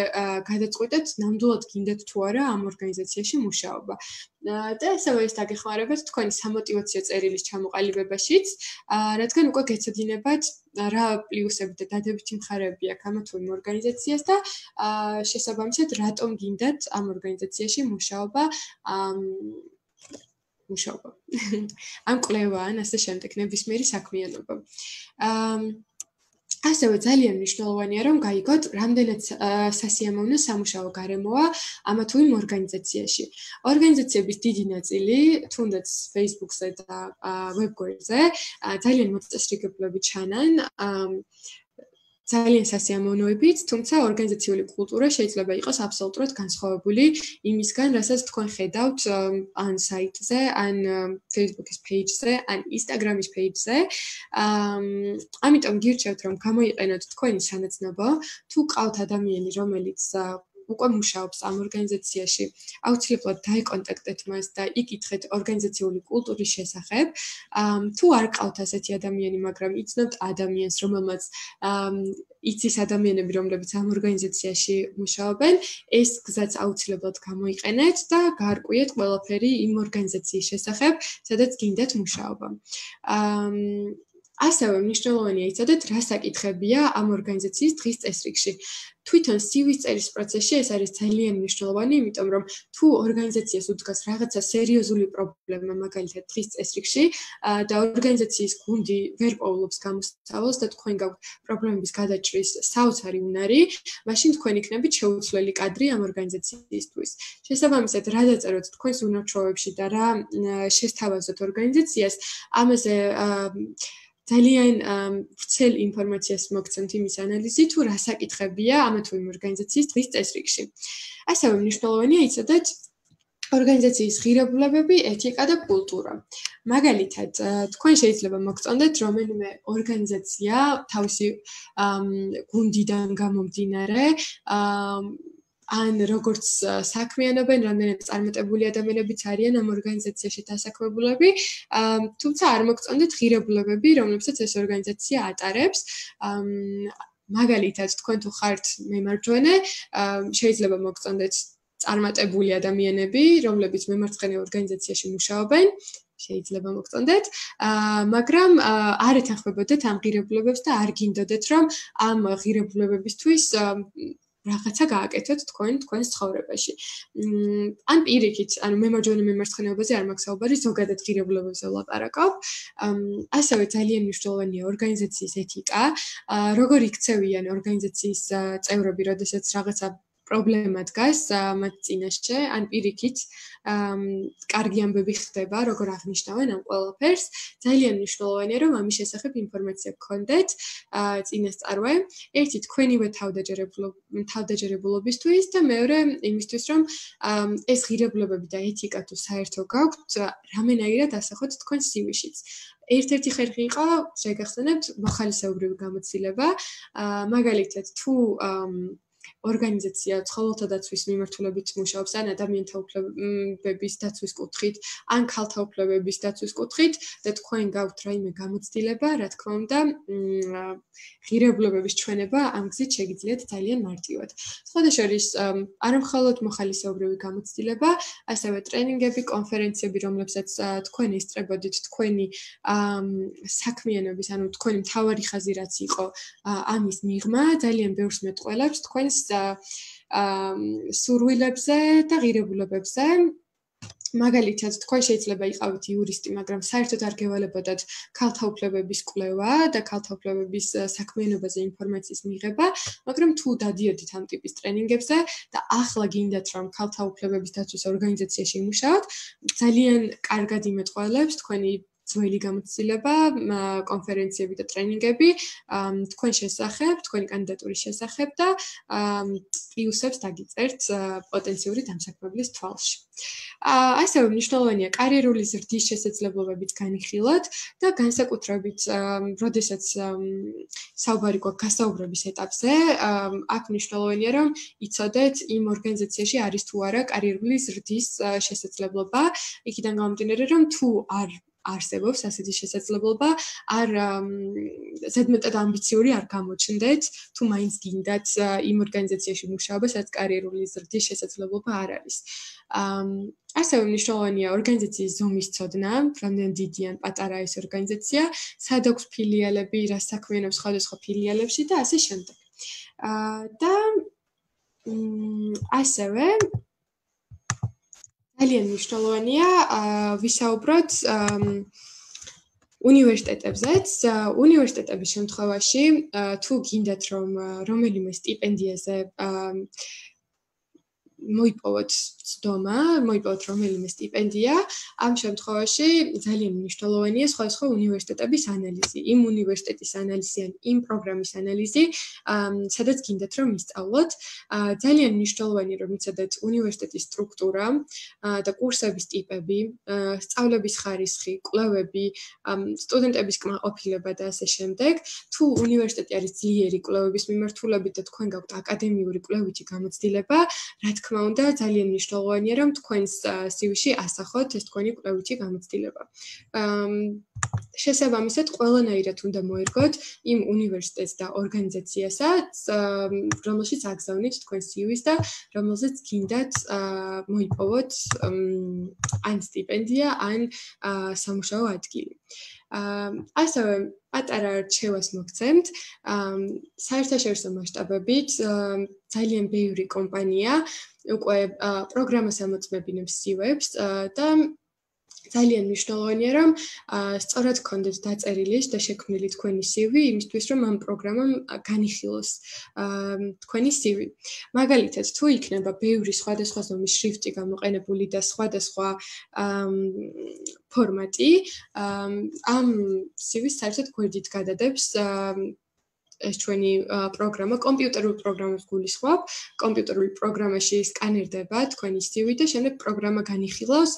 გადაწყვეტეთ ნამდვილად გინდათ თუ არა ამ ორგანიზაციაში მუშაობა. და ასევე ეს დაგეხმარებათ თქვენი სამოტივაციო წერილის ჩამოყალიბებაშიც, რადგან უკვე გეცოდინებათ რა პლუსები და დადებითი მხარეები აქვს ამ თუ იმ ორგანიზაციას და შესაბამისად რატომ გინდათ ამ ორგანიზაციაში მუშაობა. მუშაობა. [laughs] ამ კვლევა ან ასე შემდეგ ნებისმიერი საქმიანობა. აა ასევე ძალიან მნიშვნელოვანია რომ გაიგოთ რამდენად სასიამოვნო სამუშაო გარემოა ამა თუ იმ ორგანიზაციაში. ორგანიზაციების დიდი ნაწილი, თუნდაც Facebook-ზე და web-გვერდზე, ძალიან მოწესრიგებლები ჩანან. აა ძალიან სასიამოვნოებით, თუმცა ორგანიზაციული კულტურა შეიძლება იყოს აბსოლუტურად განსხვავებული იმისგან, რასაც თქვენ ხედავთ ან საიტზე, ან Facebook-ის page-ზე, ან Instagram-ის page-ზე. ამიტომ გირჩევთ რომ გამოიყენოთ თქვენი სანაცნობო, თუ ყავთ ადამიანი, რომელიც უკვე მუშაობს ამ ორგანიზაციაში, აუცილებლად დაიკონტაქტეთ მას და იკითხეთ ორგანიზაციული კულტურის შესახებ. თუ არ ყავთ ასეთი ადამიანი, მაგრამ იცნობთ ადამიანს, რომელმაც იცის ადამიანები, რომლებიც ამ ორგანიზაციაში მუშაობენ, ეს გზაც აუცილებლად გამოიყენეთ და გაარკვიეთ ყველაფერი იმ ორგანიზაციის შესახებ, სადაც გინდათ მუშაობა. აა ასევე მნიშვნელოვანია იცოდეთ, რა საკითხებია ამ ორგანიზაციის დღის წესრიგში. თვითონ CV-ს წერის პროცესში ეს არის ძალიან მნიშვნელოვანი, იმიტომ რომ თუ ორგანიზაციას უძგას რაღაცა სერიოზული პრობლემა, მაგალითად დღის წესრიგში, და ორგანიზაციის გუნდი ვერ პოულობს გამოსავალს და თქვენ გაქვთ პრობლემების გადაჭრის საოცარი უნარი, მაშინ თქვენ იქნებით შეუცვლელი კადრი ამ ორგანიზაციისთვის. შესაბამისად, რა დაწეროთ თქვენს უნარჩვევებში და რა შესთავაზოთ ორგანიზაციას, ამაზე აა ძალიან ვრცელ ინფორმაციას მოგცემთ იმის ანალიზი თუ რა საკითხებია ამა თუ იმ ორგანიზაციის დღის წესრიგში. ასევე მნიშვნელოვანია იცოდეთ ორგანიზაციის ღირებულებები, ეთიკა და კულტურა. მაგალითად, თქვენ შეიძლება მოგწონდეთ რომელიმე ორგანიზაცია თავისი გუნდიდან გამომდინარე, ან როგორც საქმიანობენ, რამდენად წარმატებული ადამიანებიც არიან ამ ორგანიზაციაში დასაქმებულები, თუმცა არ მოგწონდეთ ღირებულებები, რომლებსაც ეს ორგანიზაცია ატარებს. მაგალითად, თქვენ თუ ხართ მემარჯვენე, შეიძლება მოგწონდეთ წარმატებული ადამიანები, რომლებიც მემარცხენე ორგანიზაციაში მუშაობენ. შეიძლება მოგწონდეთ, მაგრამ არ ეთანხმებოდეთ ამ ღირებულებებს და არ გინდოდეთ რომ ამ ღირებულებებისთვის რაღაცა გააკეთოთ თქვენ თქვენს ცხოვრებაში. მ ან პირიქით, ანუ მემარჯვენე მემარცხენეობაზე არ მაქვს საუბარი, ზოგადად ღირებულებებზე ვლაპარაკობ. ასევე ძალიან მნიშვნელოვანია ორგანიზაციის ეთიკა. როგორ იქცევიან ორგანიზაციის წევრები, როდესაც რაღაცა პრობლემა დგას მათ წინაშე, ან პირიქით, კარგი ამბები ხდება, როგორ აღნიშნავენ ამ ყველაფერს. ძალიან მნიშვნელოვანია, რომ ამის შესახებ ინფორმაცია გქონდეთ წინასწარვე. ერთი თქვენივე თავდაჯერებულობისთვის და მეორე იმისთვის, რომ ეს ღირებულებები და ეთიკა თუ საერთო გაქვთ, რამენაირად ასახოთ თქვენ CV-შიც. ერთ-ერთი ხერხი იყო, შეგახსენებთ, მოხალისეობრივი გამოცდილება. მაგალითად, თუ ორგანიზაცია ცხოველთა დაცვის მიმართულებით მუშაობს ან ადამიანთა უფლებების დაცვის კუთხით, ან ქალთა უფლებების დაცვის კუთხით და თქვენ გაქვთ რაიმე გამოცდილება, რა თქმა უნდა, ღირებულებების ჩვენება ამ გზით შეგიძლიათ ძალიან მარტივად. სხვადასხვის არამხოლოდ მოხალისეობრივი გამოცდილება, ასევე ტრენინგები, კონფერენციები, რომლებსაც თქვენ ესწრებოდით თქვენი საქმიანობის, ანუ თქვენი მთავარი ხაზი რაც იყო ამის მიღმა, ძალიან ბევრს მეტყველებს თქვენს სურვილებზე და ღირებულებებზე. მაგალითად, თქვენ შეიძლება იყავით იურისტი, მაგრამ საერთოდ არ გევალებოდათ ქალთა უფლებების კვლევა და ქალთა უფლებების საქმიანობაზე ინფორმაციის მიღება, მაგრამ თუ დადიოდით ამ ტიპის ტრენინგებზე და ახლა გინდათ რომ ქალთა უფლებების დაცვის ორგანიზაციაში იმუშაოთ, ძალიან კარგად იმეთყველებს თქვენი ძველი გამოცდილება, კონფერენციები და ტრენინგები თქვენ შესახებ, თქვენი კანდიდატურის შესახებ და პლუსებს დაგიწერთ პოტენციური დამსაქმებლის თვალში. აა ასევე მნიშვნელოვანია კარიერული ზრდის შესაძლებლობებით განიხილოთ და განსაკუთრებით, როდესაც საუბარი გვაქვს გასაუბრების ეტაპზე, აქ მნიშვნელოვანია რომ იცოდეთ იმ ორგანიზაციაში არის თუ არა კარიერული ზრდის შესაძლებლობა. იქიდან გამომდინარე რომ თუ არ არსებობს ასეთი შესაძლებლობა, არ ზედმეტად ამბიციური არ გამოჩნდეთ, თუ მაინც გინდათ იმ ორგანიზაციაში მუშაობა, სადაც კარიერული ზრდის შესაძლებლობა არ არის. ასევე მნიშვნელოვანია ორგანიზაციის ზომის ცოდნა, რამდენ დიდი ან პატარა ეს ორგანიზაცია, სად აქვს ფილიალები, რა საქმიანობს სხვადასხვა ფილიალებში და ასე შემდეგ. აა და ასევე ძალიან მნიშვნელოვანია ვისაუბროთ უნივერსიტეტებზეც. უნივერსიტეტების შემთხვევაში თუ გინდათ რომ რომელიმე სტიპენდიაზე მოიპოვოთ ცდომა, მოიპოვოთ რომელიმე სტიპენდია, ამ შემთხვევაში ძალიან მნიშვნელოვანია სხვადასხვა უნივერსიტეტების ანალიზი, იმ უნივერსიტეტის ანალიზი ან იმ პროგრამის ანალიზი, სადაც გინდათ რომ ისწავლოთ. ძალიან მნიშვნელოვანია რომ იცოდეთ უნივერსიტეტის სტრუქტურა და კურსების ტიპები, სწავლების ხარისხი, კვლევები, სტუდენტების კმაყოფილება და ასე შემდეგ. თუ უნივერსიტეტი არის ძლიერი კვლევების მიმართულებით და თქვენ გაქვთ აკადემიური კვლევითი გამოცდილება, რა თქმა უნდა, ძალიან მნიშვნელოვანია, რომ თქვენს CV-ში ასახოთ ეს თქვენი კვლევითი გამოცდილება. შესაბამისად, ყველანაირად უნდა მოერგოთ იმ უნივერსიტეტს და ორგანიზაციასაც, რომელშიც აგზავნით თქვენ CV-ს და რომელზეც გინდათ მოიპოვოთ ან სტიპენდია, ან სამუშაო ადგილი. ასევე პატარა რჩევას მოგცემთ. საერთაშორისო მასშტაბებით ძალიან ბევრი კომპანია უკვე პროგრამას ამოწმებინებს CV-ებს და ძალიან მნიშვნელოვანია რომ სწორად გქონდეთ დაწერილი და შექმნილი თქვენი CV იმისთვის რომ ამ პროგრამამ განიხილოს თქვენი CV. მაგალითად, თუ იქნება ბევრი სხვადასხვა ზომის შრიფტი გამოყენებული და სხვადასხვა ფორმატი, ამ CV-ს საერთოდ გვერდით გადადებს ეს ჩვენი პროგრამა კომპიუტერულ პროგრამას გულისხმობ. კომპიუტერულ პროგრამაში სკანერდება თქვენი CV და შემდეგ პროგრამა განიხილავს,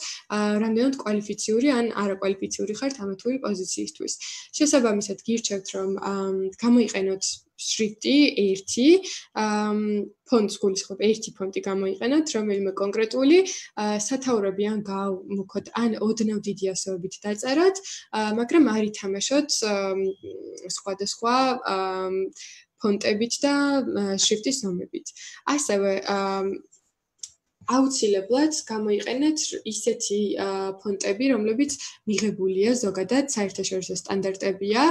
რამდენად კვალიფიციური ან არაკვალიფიციური ხართ ამ თუ იმ პოზიციისთვის. შესაბამისად, გირჩევთ რომ გამოიყენოთ შრიფტი 1 ფონტს გულისხმობ 1 ფონტი გამოიყენოთ რომელიმე კონკრეტული სათაურები ან გავმოქოთ ან ოდნავ დიდი ასოებით დაწეროთ მაგრამ არ ითამაშოთ სხვადასხვა ფონტებით და შრიფტის ნომრებით ასევე აუცილებლად გამოიყენეთ ისეთი ფონტები, რომლებიც მიღებულია ზოგადად საერთაშორისო სტანდარტებია.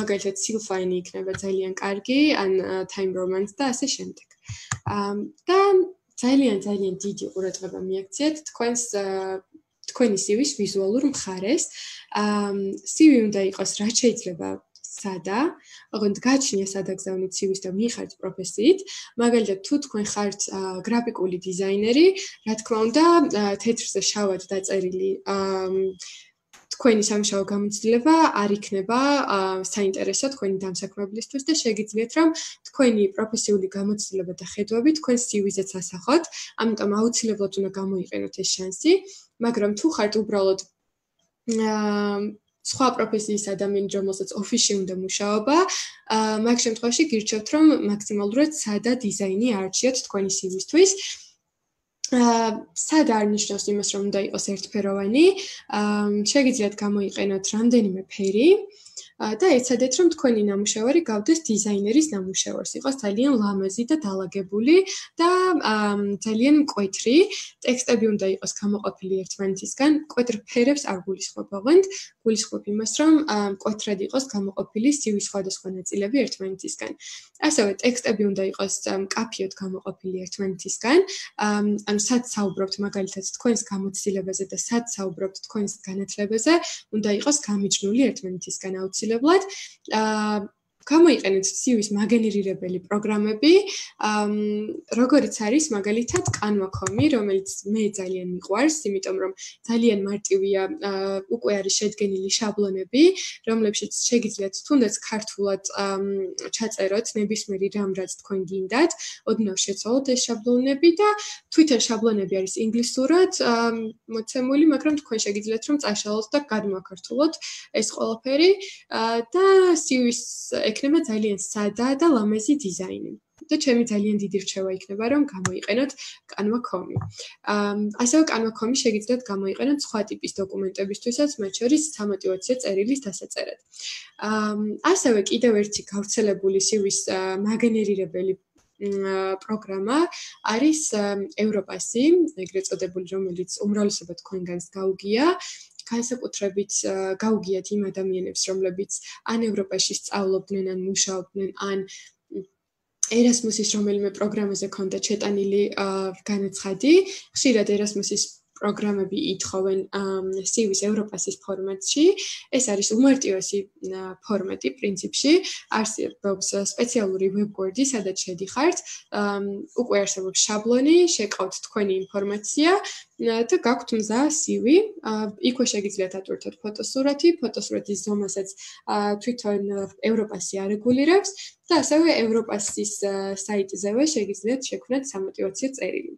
მაგალითად, Silfine იქნება ძალიან კარგი, ან Time Romance და ასე შემდეგ. და ძალიან ძალიან დიდი ყურადღება მიაქციეთ თქვენს თქვენი CV-ს ვიზუალურ მხარეს. CV უნდა იყოს რაც შეიძლება სადა, ოღონდ გაჩნია სადაგზავნით CV-ს და მიხართ პროფესიით, მაგალითად თუ თქვენ ხართ გრაფიკული დიზაინერი, რა თქმა უნდა, თეთრზე შავად დაწერილი თქვენი სამშაო გამოცდილება არ იქნება საინტერესო თქვენი დამსაქმებლისთვის და შეგიძლიათ რომ თქვენი პროფესიული გამოცდილება და ხედვები თქვენ CV-ზეც ასახოთ, ამიტომ აუცილებლად უნდა გამოიყენოთ ეს შანსი, მაგრამ თუ ხართ უბრალოდ აა სხვა პროფესიის ადამიანი, რომელსაც ოფისში უნდა მუშაობა, აა მაგ შემთხვევაში გირჩევთ, რომ მაქსიმალურად სადა დიზაინი არჩიოთ თქვენი CV-ისთვის. აა სად არ ნიშნავს იმას, რომ უნდა იყოს ერთფეროვანი, აა შეგიძლიათ გამოიყენოთ რამდენიმე ფერი. აა და ეცადეთ რომ თქვენი ნამუშევარი გავდეს დიზაინერის ნამუშევარს, იყოს ძალიან ლამაზი და დაალაგებული და ძალიან მკვეთრი. ტექსტები უნდა იყოს გამოყოფილი ერთმანეთისგან, მკვეთრ ფერებს არ გულისხმობ, ოღონდ გულისხმობ იმას, რომ მკვეთრად იყოს გამოყოფილი სივის სხვადასხვა ნაწილები ერთმანეთისგან. ასევე ტექსტები უნდა იყოს მკაფიოდ გამოყოფილი ერთმანეთისგან. ანუ სად საუბრობთ მაგალითად თქვენს გამოცდილებაზე და სად საუბრობთ თქვენს განათლებაზე, უნდა იყოს გამიჯნული ერთმანეთისგან აუცილებლად. აა გამოიყენეთ CV-ს მაგენერირებელი პროგრამები, როგორც არის მაგალითად Canva.com-ი, რომელიც მე ძალიან მიყვარს, იმიტომ რომ ძალიან მარტივია, უკვე არის შედგენილი შაბლონები, რომლებშიც შეგიძლიათ თუნდაც ქართულად ჩაწეროთ ნებისმიერი რამ, რაც თქვენ გინდათ, ოდნავ შეცვალოთ ეს შაბლონები და თვითონ შაბლონები არის ინგლისურად მოცემული, მაგრამ თქვენ შეგიძლიათ რომ წაშალოთ და გადმოაქართულოთ ეს ყველაფერი. და CV-ს ექნება ძალიან სადა და ლამაზი დიზაინი. და ჩემი ძალიან დიდი რჩევა იქნება, რომ გამოიყენოთ Canva.com-ი. აა ასევე Canva.com-ი შეგიძლიათ გამოიყენოთ სხვა ტიპის დოკუმენტებისთვისაც, მათ შორის სამოტივაციო წერილის დასაწერად. ასევე კიდევ ერთი გავრცელებული CV-ს მაგენერირებელი პროგრამა არის ევროპასი, ეგრეთ წოდებული, რომელიც უმრავლესობა თქვენგანს გაუგია. განსაკუთრებით გაუგიათ იმ ადამიანებს, რომლებიც ან ევროპაში სწავლობდნენ, ან მუშაობდნენ, ან ერასმუსის რომელიმე პროგრამაზე ქონდა ჩეტანილი განაცხადი. ხშირად ერასმუსის პროგრამები ითხოვენ CV-ს ევროპასის ფორმატში. ეს არის უმარტივესი ფორმატი პრინციპში. არსებობს სპეციალური ვებგვერდი, სადაც შედიხართ. უკვე არსებობს შაბლონი, შეკავთ თქვენი ინფორმაცია და გაქვთ მზა CV. იქვე შეგიძლიათ ატვირთოთ ფოტოსურათი, ფოტოსურათის ზომასაც თვითონ ევროპასი არეგულირებს და ასევე ევროპასის საიტზევე შეგიძლიათ შექმნათ სამოტივაციო წერილი.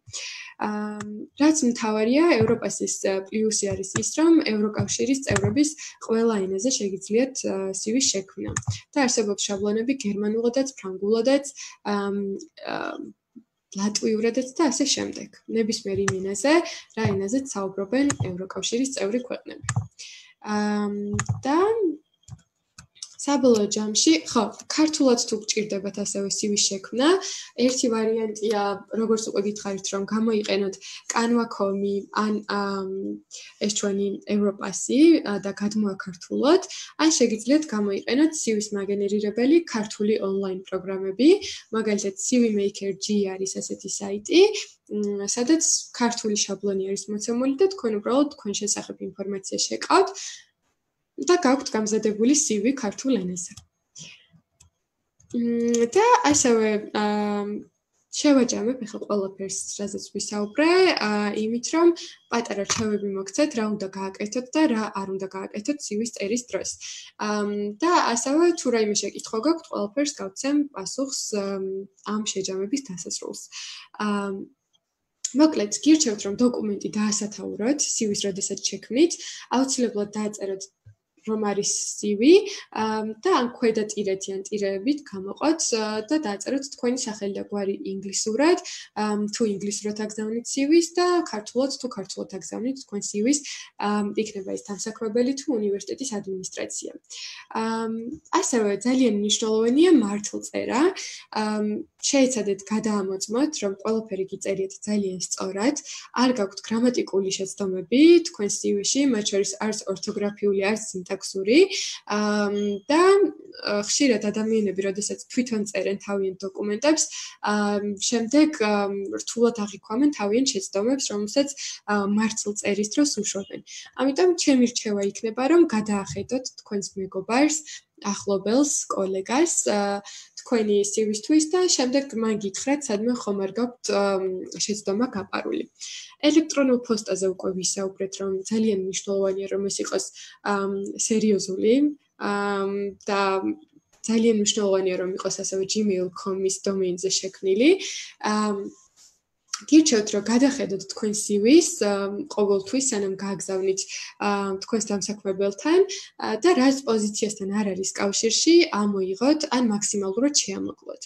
აა რაც მთავარია, ევროპასის პლუსი არის ის, რომ ევროკავშირის წევრების ყველა ენაზე შეგიძლიათ CV შექმნა. და არსებობს შაბლონები გერმანულადაც, ფრანგულადაც, აა ლატვიურადაც და ასე შემდეგ. ნებისმიერ ინაზე, რა ენაზეც საუბრობენ ევროკავშირის წევრი ქვეყნები. აა და საბოლოო ჯამში, ხო, ქართულად თუ გჭირდებათ ასევე CV შექმნა, ერთი ვარიანტია, როგორც უკვე გითხარით, რომ გამოიყენოთ Canva.com-ი ან ეს ჩვენი ევროპასი და გადმოაქართულოთ, ან შეგიძლიათ გამოიყენოთ CV-ს მაგენერირებელი ქართული ონლაინ პროგრამები, მაგალითად CV Maker G არის ასეთი საიტი, სადაც ქართული შაბლონი არის მოცემული და თქვენ უბრალოდ თქვენ შესახებ ინფორმაცია შეკავთ და გაქვთ გამზადებული CV ქართულ ენაზე. და ასევე შევაჯამებ ახლა ყველაფერს, რაზეც ვისაუბრე, იმით რომ პატარა რჩევები მოგცეთ, რა უნდა გააკეთოთ და რა არ უნდა გააკეთოთ CV-ს წერის დროს. და ასევე თუ რაიმე შეკითხვა გაქვთ, ყველაფერს გავცემ პასუხს ამ შეჯამების დასასრულს. მოკლედ, გირჩევთ რომ დოკუმენტი დაასათაუროთ CV-ს როდესაც შექმნით, აუცილებლად დააწეროთ რომ არის CV და ან ქვედა ტირეთი ან ტირებით გამოყოთ და დააწეროთ თქვენი სახელი და გვარი ინგლისურად თუ ინგლისურად აგზავნით CV-ს და ქართულად თუ ქართულად აგზავნით თქვენ CV-ს იქნება ის თანსაქმებელი თუ უნივერსიტეტის ადმინისტრაცია. ასევე ძალიან მნიშვნელოვანია მართლწერა. შეეცადეთ გადაამოწმოთ, რომ ყველაფერი გიწერიეთ ძალიან სწორად, არ გაქვთ გრამატიკული შეცდომები თქვენ CV-ში, მათ შორის არც ორთოგრაფიული, არც სინტაქსი სინტაქსური და ხშირად ადამიანები, როდესაც თვითონ წერენ თავიანთ დოკუმენტებს, შემდეგ რთულად აღიქვამენ თავიანთ შეცდომებს, რომელსაც მართლ წერის დროს უშვებენ. ამიტომ ჩემი რჩევა იქნება, რომ გადაახედოთ თქვენს მეგობარს, ახლობელს, კოლეგას თქვენი CV-სთვის და შემდეგ მან გითხრათ, სადმე ხომ არ გაქვთ შეცდომა გაპარული. ელექტრონულ პოსტაზე უკვე ვისაუბრეთ, რომ ძალიან მნიშვნელოვანია რომ ეს იყოს სერიოზული და ძალიან მნიშვნელოვანია რომ იყოს ასევე gmail.com-ის დომეინზე შექმნილი. გირჩევთ რომ გადახედოთ თქვენ CV-ს ყოველთვის სანამ გააგზავნით თქვენს დამსაქმებელთან და რაც პოზიციასთან არ არის კავშირში ამოიღოთ ან მაქსიმალურად შეამოკლოთ.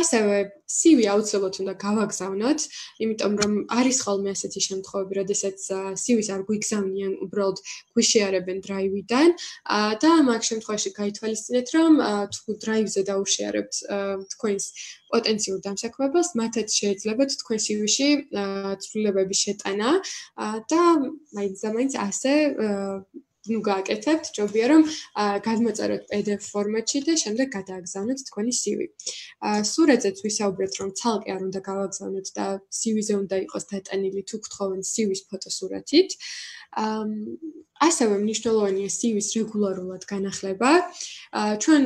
ასევე CV აუცილებლად უნდა გავაგზავნოთ, იმიტომ რომ არის ხოლმე ასეთი შემთხვევები, როდესაც CV-ს არ გვიგზავნიან, უბრალოდ გვიშეარებენ დრაივიდან და მაგ შემთხვევაში გაითვალისწინეთ, რომ თუ დრაივზე დაუშეარებთ თქვენს პოტენციურ დამსაქმებელს, მათაც შეიძლებათ თქვენ CV-ში ცვლილებების შეტანა. და მაინც და მაინც ასე ნუ გააკეთებთ, ჯობია რომ გადმოწეროთ PDF ფორმატში და შემდეგ გადააგზავნოთ თქვენი CV. სურათზეც ვისაუბრეთ, რომ ცალკე არ უნდა გავაგზავნოთ და CV-ზე უნდა იყოს დატანილი თუ გთხოვენ CV-ს ფოტოსურათით. ასევე მნიშვნელოვანია CV-ს რეგულარულად განახლება. ჩვენ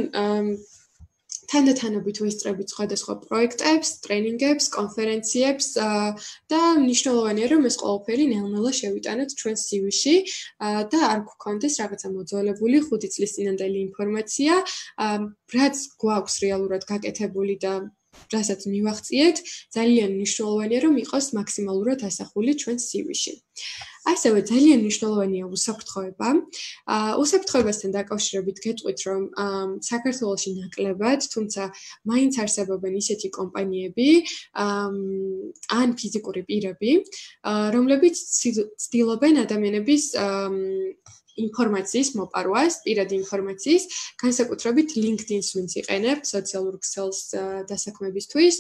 თანდათანობით ვესწრებით სხვადასხვა პროექტებს, ტრენინგებს, კონფერენციებს და მნიშვნელოვანია რომ ეს ყველაფერი ნელ-ნელა შევიტანოთ ჩვენ CV-ში და არ გქონდეს რაღაცა მოძველებული 5 წლის წინანდელი ინფორმაცია, რაც გვაქვს რეალურად გაკეთებული და რასაც მივახციეთ, ძალიან მნიშვნელოვანია რომ იყოს მაქსიმალურად ასახული ჩვენ CV-ში. ასევე ძალიან მნიშვნელოვანია უსაფრთხოება. აა უსაფრთხოებასთან დაკავშირებით გეტყვით, რომ საქართველოსი ნაკლებად, თუმცა მაინც არსებობენ ისეთი კომპანიები ან ფიზიკური პირები, რომლებიც ცდილობენ ადამიანების ინფორმაციის მოპარვას, პირადი ინფორმაციის, განსაკუთრებით LinkedIn-ს ვინც იყენებთ სოციალურ ქსელს დასაქმებისთვის,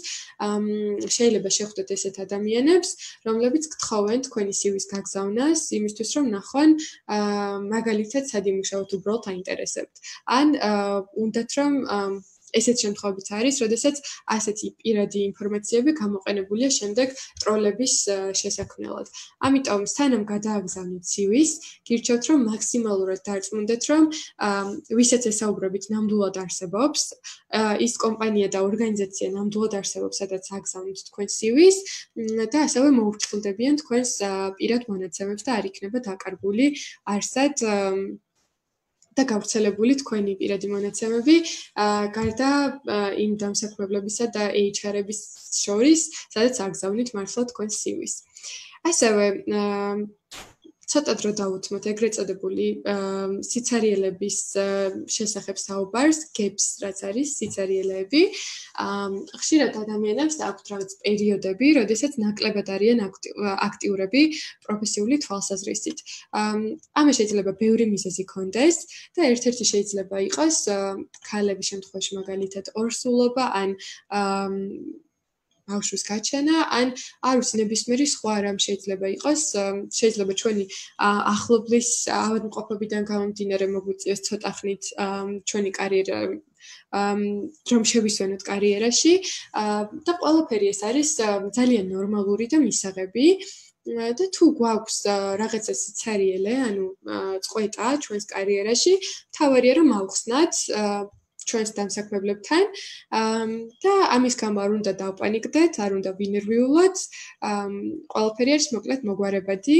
შეიძლება შეხვდეთ ესეთ ადამიანებს, რომლებიც გთხოვენ თქვენი CV-ს გაგზავნას, იმისთვის რომ ნახონ მაგალითად სად იმუშავოთ უბრალოდ აინტერესებთ. ან უნდათ რომ ესეთ შემთხვევებიც არის, როდესაც ასეთი პირადი ინფორმაციები გამოყენებულია შემდეგ ტროლების შესაქმნელად. ამიტომ სანამ გადააგზავნით CV-ს, გირჩევთ რომ მაქსიმალურად დარწმუნდეთ რომ ვისაც ესაუბრებით ნამდვილად არსებობს, ის კომპანია და ორგანიზაცია ნამდვილად არსებობს, სადაც აგზავნით თქვენ CV-ს და ასევე მოუფრთხილდებიან თქვენს პირად მონაცემებს და არ იქნება დაკარგული არსად და გავრცელებული თქვენი პირადი მონაცემები გარდა იმ დამსაქმებლებისა და HR-ების შორის, სადაც აგზავნით მართლა თქვენ CV-ს. ასევე ცოტა დრო დავუთმოთ ეგრეთ წოდებული სიცარიელების შესახებ საუბარს, გებს რაც არის სიცარიელები. ხშირად ადამიანებს აქვთ რაღაც პერიოდები, როდესაც ნაკლებად არიან აქტიურები პროფესიული თვალსაზრისით. ამას შეიძლება ბევრი მიზეზი ქონდეს და ერთ-ერთი შეიძლება იყოს ქალების შემთხვევაში მაგალითად ორსულობა ან ბავშვის გაჩენა, ან არ ვიცი ნებისმიერი სხვა რამ შეიძლება იყოს, შეიძლება ჩვენი ახლობლის ავადმყოფობიდან გამომდინარე მოგვიწიოს ცოტა ხნით ჩვენი კარიერა რომ შევისვენოთ კარიერაში და ყველაფერი ეს არის ძალიან ნორმალური და მისაღები. და თუ გვაქვს რაღაცა სიცარიელე, ანუ წყვეტა ჩვენს კარიერაში, თავარია რომ ავხსნათ ჩვენს დამსაქმებლებთან და ამის გამო არ უნდა დავპანიკდეთ, არ უნდა ვინერვიულოთ. ყველაფერი არის მოკლედ მოგვარებადი.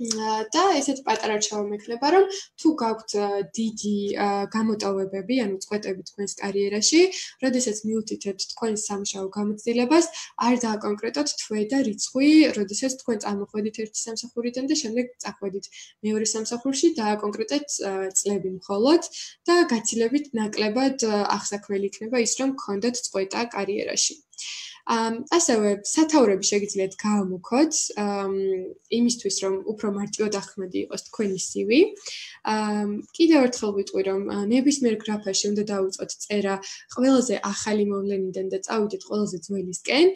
და ესეთ პატარა ჩავმექნება, რომ თუ გაქვთ დიდი გამოტოვებები, ანუ წყვეტები თქვენს კარიერაში, როდესაც მიუთითებთ თქვენ სამშაო გამოცდილებას, არ დააკონკრეტოთ თვე და რიცხვი, როდესაც თქვენ წამოხვედით ერთი სამსახურიდან და შემდეგ წახვედით მეორე სამსახურში, დააკონკრეტეთ წლები მხოლოდ და გაცილებით ნაკლებად ახსაქმელი იქნება ის, რომ გქონდეთ წყვეტა კარიერაში. ასევე სათაურები შეგიძლიათ გავამოქოთ იმისთვის რომ უფრო მარტივად ახმედი იყოს თქვენი CV. კიდევ ერთხელ ვიტყვი რომ ნებისმიერ გრაფაში უნდა დაუწყოთ წერა ყველაზე ახალი მოვლენიდან და წავიდეთ ყველაზე ძველისკენ.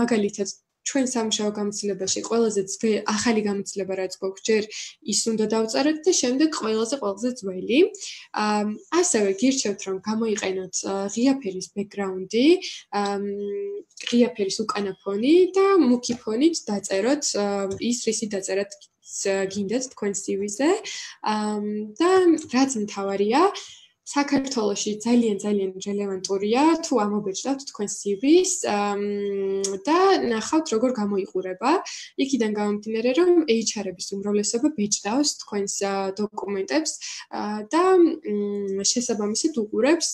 მაგალითად ჩვენ სამშაო გამოცდილებაში ყველაზე ძვე ახალი გამოცდილება რაც გვაქვს ჯერ ის უნდა დავწეროთ და შემდეგ ყველაზე ყველაზე ძველი. ასევე გირჩევთ რომ გამოიყენოთ ღია ფერის ბექგრაუნდი, ღია ფერის უკანა ფონი და მუქი ფონით დაწეროთ ის რისი დაწერათ გინდათ თქვენ CV-ზე. და რაც მთავარია, საქართველოში ძალიან ძალიან რელევანტურია თუ ამობეჭდავთ თქვენ CV-ს და ნახავთ როგორ გამოიყურება. იქიდან გამომდინარე რომ HR-ების უმრავლესობა ბეჭდავს თქვენს დოკუმენტებს და შესაბამისად უყურებს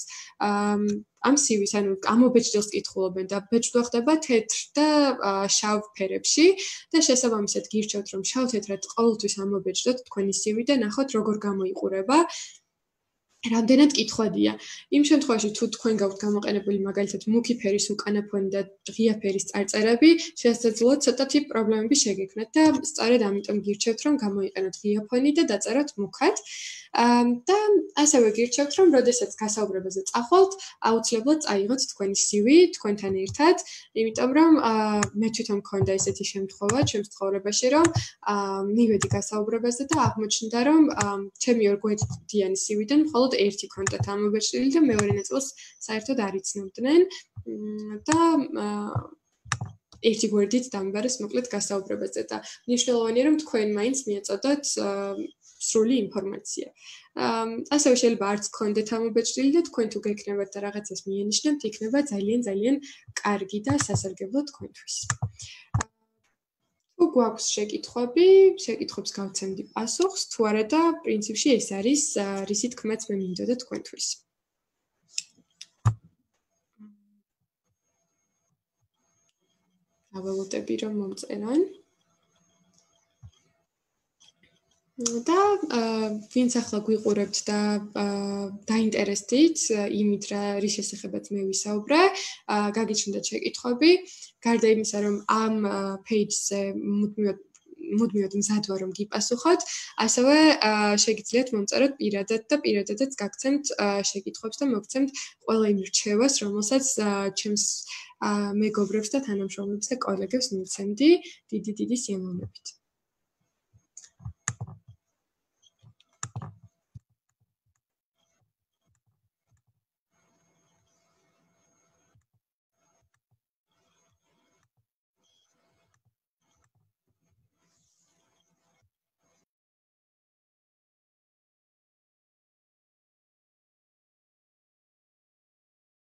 ამ CV-ს, ანუ ამობეჭდილს კითხულობენ და ბეჭდვა ხდება თეთრ და შავ ფერებში და შესაბამისად გირჩევთ რომ შავ თეთრად ყოველთვის ამობეჭდოთ თქვენი CV და ნახოთ როგორ გამოიყურება. რამდენად კითხვადია. იმ შემთხვევაში თუ თქვენ გაქვთ გამოყენებული მაგალითად მუქი ფერის უკანა ფონი და ღია ფერის წარწერები, შესაძლოა ცოტათი პრობლემები შეგექმნათ და სწორედ ამიტომ გირჩევთ რომ გამოიყენოთ ღია ფონი და დაწეროთ მუქად. და ასევე გირჩევთ რომ როდესაც გასაუბრებაზე წახვალთ, აუცილებლად წაიღოთ თქვენი CV თქვენთან ერთად, იმიტომ რომ მე თვითონ მქონდა ესეთი შემთხვევა ჩემს ცხოვრებაში, რომ მივედი გასაუბრებაზე და აღმოჩნდა რომ ჩემი ორგვერდიანი CV-დან მხოლოდ ერთი კონტაქტ ამობეჭდილი და მეორე ნაწილს საერთოდ არ იცნობდნენ და ერთი გვერდით დამბარეს მოკლედ გასაუბრებაზე და მნიშვნელოვანია რომ თქვენ მაინც მიეწოდოთ სრული ინფორმაცია. ასევე შეიძლება არც გქონდეთ ამობეჭდილი და თქვენ თუ გეკნებათ და რაღაცას მიანიშნებთ, იქნება ძალიან ძალიან კარგი და სასარგებლო თქვენთვის. თუ გვაქვს შეკითხვები, შეკითხვებს გავცემდი პასუხს, თუ არა და პრინციპში ეს არის რისი თქმაც მე მინდოდა თქვენთვის. აველოდები რომ მომწერან. და ვინც ახლა გვიყურებთ და დაინტერესდით იმით რა რის შესახებაც მე ვისაუბრე, გაგიჩნდათ შეკითხვები. გარდა იმისა, რომ ამ page-ზე მუდმივად მუდმივად მზადვა რომ გიპასუხოთ, ასევე შეგიძლიათ მომწეროთ პირადად და პირადადაც გაგცემთ შეკითხვებს და მოგცემთ ყველა იმ რჩევას, რომელსაც ჩემს მეგობრებს და თანამშრომლებს და კოლეგებს მიცემდი დიდი დიდი სიამოვნებით.